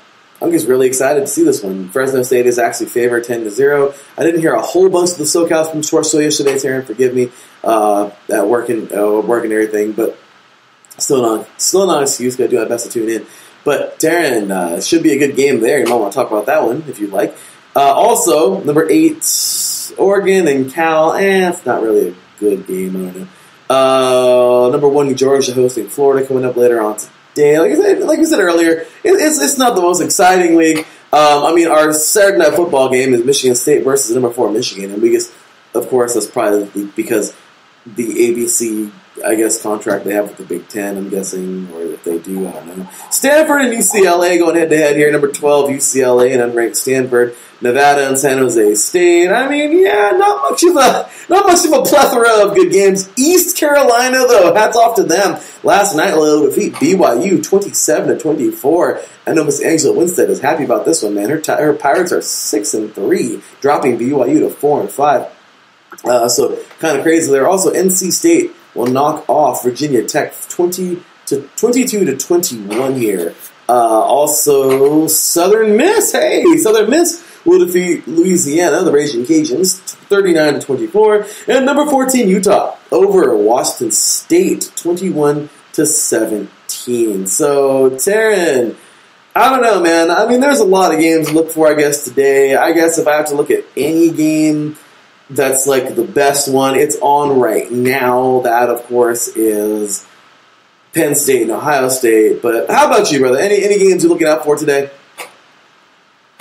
I'm just really excited to see this one. Fresno State is actually favored ten to zero. I didn't hear a whole bunch of the SoCal from Show yesterday, Teran. Forgive me, uh, at work and uh, work and everything, but still not still not excuse. Got to do my best to tune in. But Teran, uh, should be a good game there. You might want to talk about that one if you'd like. Uh, also, number eight, Oregon and Cal. Eh, it's not really a good game. I don't know. Uh, number one, Georgia hosting Florida coming up later on today. Like I said, like I said earlier, it, it's, it's not the most exciting week. Um, I mean, our Saturday night football game is Michigan State versus number four Michigan, and we just, of course, that's probably because the ABC I guess, contract they have with the Big Ten, I'm guessing, or if they do, I don't know. Stanford and UCLA going head to head here. Number 12, UCLA and unranked Stanford. Nevada and San Jose State. I mean, yeah, not much of a not much of a plethora of good games. East Carolina, though, hats off to them. Last night, they'll defeat BYU 27 to 24. I know Miss Angela Winstead is happy about this one, man. Her, her Pirates are six and three, dropping BYU to four and five. Uh, so kind of crazy there. Also, NC State will knock off Virginia Tech 20 to 22 to 21 here. Uh, also, Southern Miss. Hey, Southern Miss will defeat Louisiana, the Raging Cajuns, 39 to 24. And number 14, Utah over Washington State, 21 to 17. So, Teran, I don't know, man. I mean, there's a lot of games to look for, I guess, today. I guess if I have to look at any game that's like the best one. It's on right now. That, of course, is Penn State and Ohio State. But how about you, brother? Any any games you're looking out for today?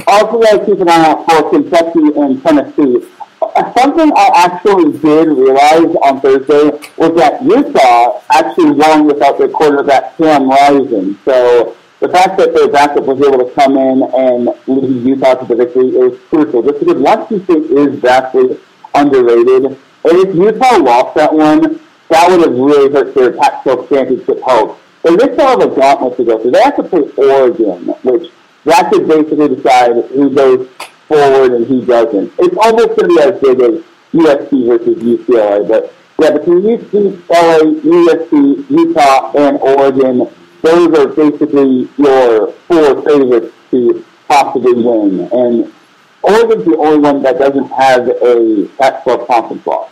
Also, I keep an eye out for Kentucky and Tennessee. Uh, something I actually did realize on Thursday was that Utah actually won without their quarterback Cam Rising. So the fact that their backup was able to come in and lead Utah to the victory is crucial. Just because Washington State is vastly underrated. And if Utah lost that one, that would have really hurt their Pac-12 championship hopes. They still have a gauntlet to go through. They have to play Oregon, which that could basically decide who goes forward and who doesn't. It's almost going to be as big as USC versus UCLA, but yeah, between UCLA, USC, Utah, and Oregon, those are basically your four favorites to possibly win. And Oregon's the only one that doesn't have a Pac-12 conference loss.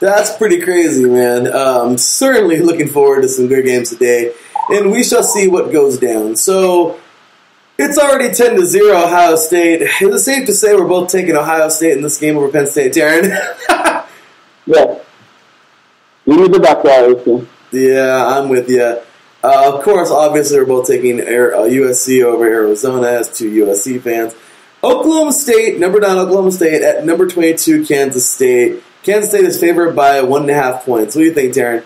That's pretty crazy, man. Um, certainly looking forward to some good games today, and we shall see what goes down. So it's already ten to zero, Ohio State. Is it safe to say we're both taking Ohio State in this game over Penn State, Teran? yes. You need the Buckeyes. Yeah, I'm with you. Uh, of course, obviously, we're both taking Air, uh, USC over Arizona as two USC fans. Oklahoma State, number nine, Oklahoma State at number 22, Kansas State. Kansas State is favored by one and a half points. What do you think, Teran?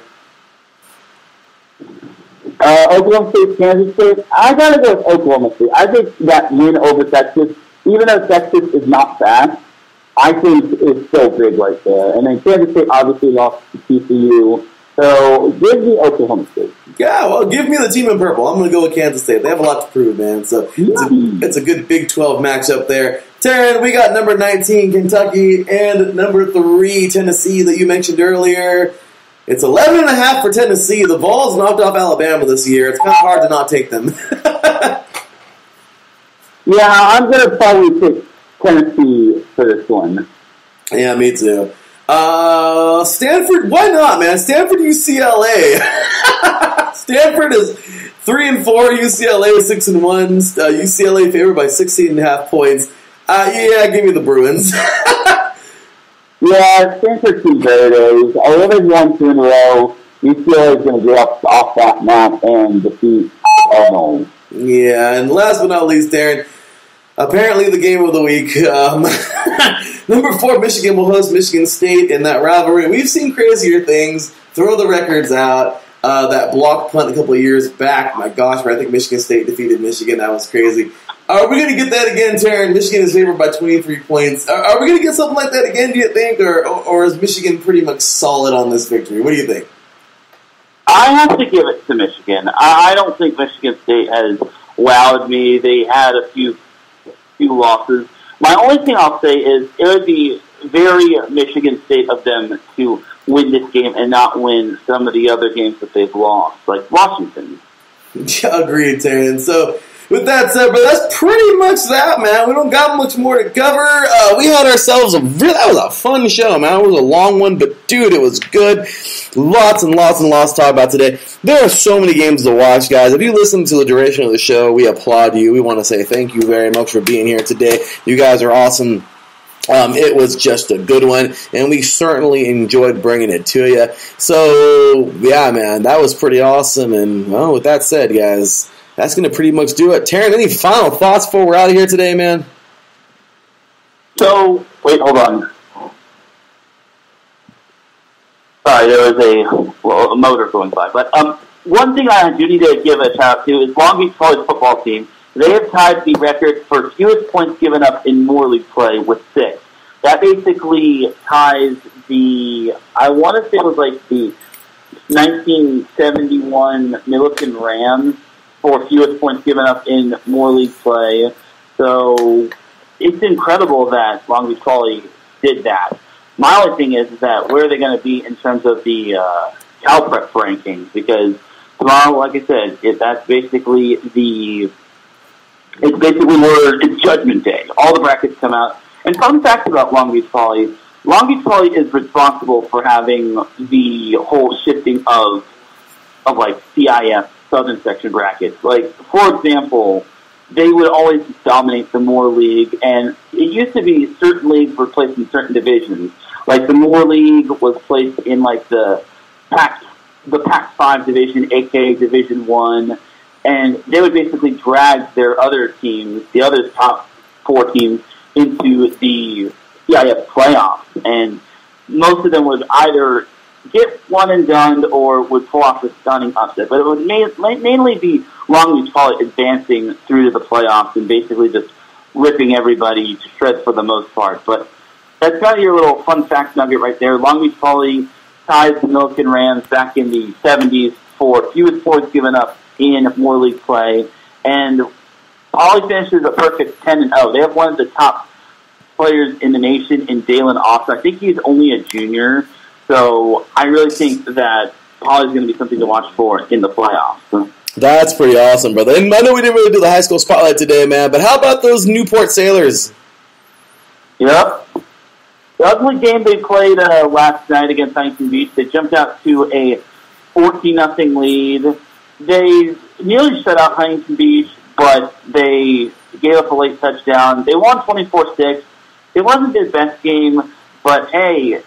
Uh, Oklahoma State, Kansas State. I gotta go with Oklahoma State. I think that win over Texas, even though Texas is not fast, I think is still big right there. And then Kansas State obviously lost to TCU. So give me Oklahoma State. Yeah, well, give me the team in purple. I'm going to go with Kansas State. They have a lot to prove, man. So it's a, it's a good Big 12 matchup there. Teran, we got number 19 Kentucky and number 3 Tennessee that you mentioned earlier. It's 11 and a half for Tennessee. The Vols knocked off Alabama this year. It's kind of hard to not take them. yeah, I'm going to probably pick Tennessee for this one. Yeah, me too. Uh, Stanford, why not, man? Stanford, UCLA. Stanford is three and four. UCLA is six and one. Uh, UCLA favored by 16 and a half points. Uh, yeah, give me the Bruins. yeah, Stanford two days. Although they've won two in a row, UCLA is going to go up off that map and defeat Arnold. Yeah, and last but not least, Teran. Apparently, the game of the week. Um, number four, Michigan will host Michigan State in that rivalry. We've seen crazier things. Throw the records out. Uh, that block punt a couple of years back, my gosh, where I think Michigan State defeated Michigan. That was crazy. Are we going to get that again, Teran? Michigan is favored by 23 points. Are, are we going to get something like that again, do you think? Or, or is Michigan pretty much solid on this victory? What do you think? I have to give it to Michigan. I don't think Michigan State has wowed me. They had a few few losses. My only thing I'll say is it would be very Michigan State of them to win this game and not win some of the other games that they've lost, like Washington. Agreed, Teran. So, with that said, but that's pretty much that, man. We don't got much more to cover. Uh, we had ourselves a really, that was a fun show, man. It was a long one, but dude, it was good. Lots and lots and lots to talk about today. There are so many games to watch, guys. If you listen to the duration of the show, we applaud you. We want to say thank you very much for being here today. You guys are awesome. Um, it was just a good one, and we certainly enjoyed bringing it to you. So, yeah, man, that was pretty awesome. And, well, with that said, guys, that's going to pretty much do it. Teran, any final thoughts before we're out of here today, man? So, wait, hold on. Sorry, there was a, well, a motor going by. But um, one thing I do need to give a shout out to is Long Beach College football team. They have tied the record for fewest points given up in Moore League play with six. That basically ties the, I want to say it was like the 1971 Millikan Rams for fewest points given up in Moore League play. So it's incredible that Long Beach Poly did that. My only thing is, that where are they going to be in terms of the uh, Cal Prep rankings? Because tomorrow, like I said, it, that's basically the it's basically where it's Judgment Day. All the brackets come out. And fun fact about Long Beach Poly: Long Beach Poly is responsible for having the whole shifting of of like CIF Southern Section brackets. Like for example, they would always dominate the Moore League, and it used to be certain leagues were placed in certain divisions. Like the Moore League was placed in like the Pac the Pac five division, aka Division One, and they would basically drag their other teams, the other top four teams, into the CIF playoffs, and most of them would either get one and done or would pull off a stunning upset. But it would mainly be Long Beach Poly advancing through to the playoffs and basically just ripping everybody to shreds for the most part. But that's kind of your little fun fact nugget right there. Long Beach Poly ties the Millikan Rams back in the 70s for fewest points given up in Moore League play. And Poly finishes a perfect 10 and 0. They have one of the top players in the nation in Dalen Austin. I think he's only a junior. So I really think that Poly is going to be something to watch for in the playoffs. That's pretty awesome, brother. And I know we didn't really do the high school spotlight today, man, but how about those Newport Sailors? Yep. The ugly game they played uh, last night against Huntington Beach, they jumped out to a 14 nothing lead. They nearly shut out Huntington Beach, but they gave up a late touchdown. They won 24 6. It wasn't their best game, but hey,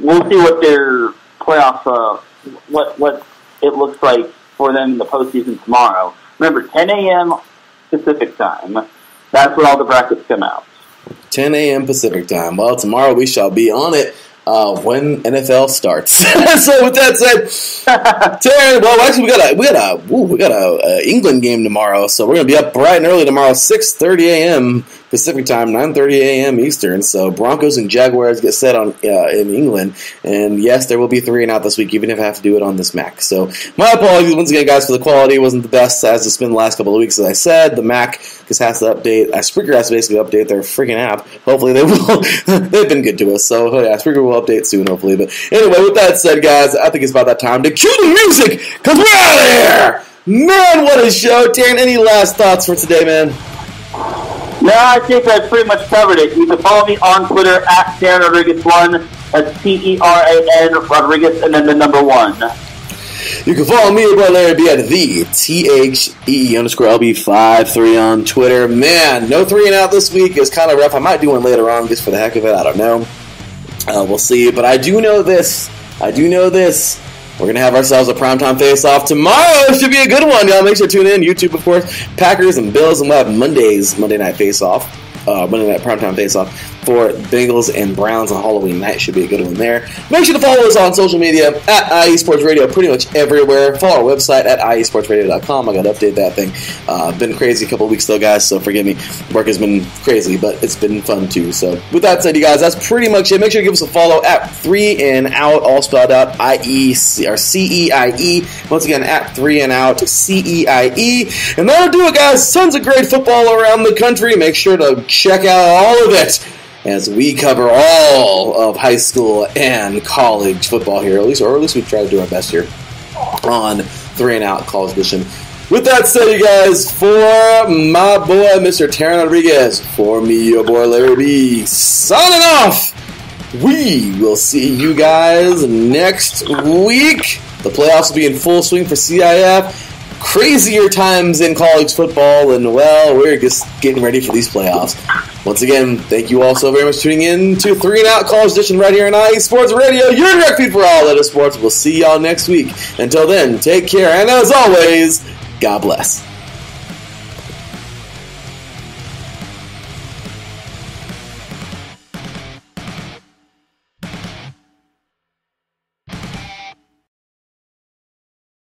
we'll see what their playoff, uh, what, what it looks like for them in the postseason tomorrow. Remember, 10 a.m. Pacific time. That's when all the brackets come out. 10 a.m. Pacific time. Well, tomorrow we shall be on it uh, when NFL starts. so with that said, Terry, well, actually we got a we got a ooh, we got a, a, England game tomorrow, so we're gonna be up bright and early tomorrow, 6:30 a.m. Pacific time, 9:30 a.m. Eastern. So Broncos and Jaguars get set on uh, in England, and yes, there will be three and out this week, even if I have to do it on this Mac. So my apologies once again, guys, for the quality. It wasn't the best as it's been the last couple of weeks, as I said. The Mac just has to update. Uh, Spreaker has to basically update their freaking app. Hopefully they will. They've been good to us, so oh, yeah, Spreaker will update soon, hopefully. But anyway, with that said, guys, I think it's about that time to cue the music because we're out of here. Man, what a show, Teran. Any last thoughts for today, man? No, I think I've pretty much covered it. You can follow me on Twitter at Teran Rodriguez1. That's T E R A N Rodriguez and then the number one. You can follow me, boy Larry B, at the T H E underscore LB five three on Twitter. Man, no three and out this week is kind of rough. I might do one later on just for the heck of it. I don't know. Uh, we'll see. But I do know this. I do know this. We're gonna have ourselves a primetime face-off tomorrow. Should be a good one, y'all. Make sure to tune in. YouTube, of course. Packers and Bills, and we'll have Mondays, Monday night face-off uh, Monday Night Primetime Face Off for Bengals and Browns on Halloween night. Should be a good one there. Make sure to follow us on social media at IE Sports Radio pretty much everywhere. Follow our website at IESportsRadio.com. I got to update that thing. Uh, been crazy a couple weeks though, guys, so forgive me. Work has been crazy, but it's been fun too. So with that said, you guys, that's pretty much it. Make sure to give us a follow at 3 and out, all spelled out, IE or C E I E. Once again, at 3 and out, C E I E. And that'll do it, guys. Tons of great football around the country. Make sure to check out all of it as we cover all of high school and college football here, at least, or at least we try to do our best here on Three and Out College Edition. With that said, you guys, for my boy, Mr. Teran Rodriguez, for me, your boy Larry B, signing off. We will see you guys next week. The playoffs will be in full swing for CIF crazier times in college football, and well, we're just getting ready for these playoffs. Once again, thank you all so very much for tuning in to Three and Out College Edition right here on IE Sports Radio, your direct feed for all is sports. We'll see y'all next week. Until then, take care, and as always, God bless.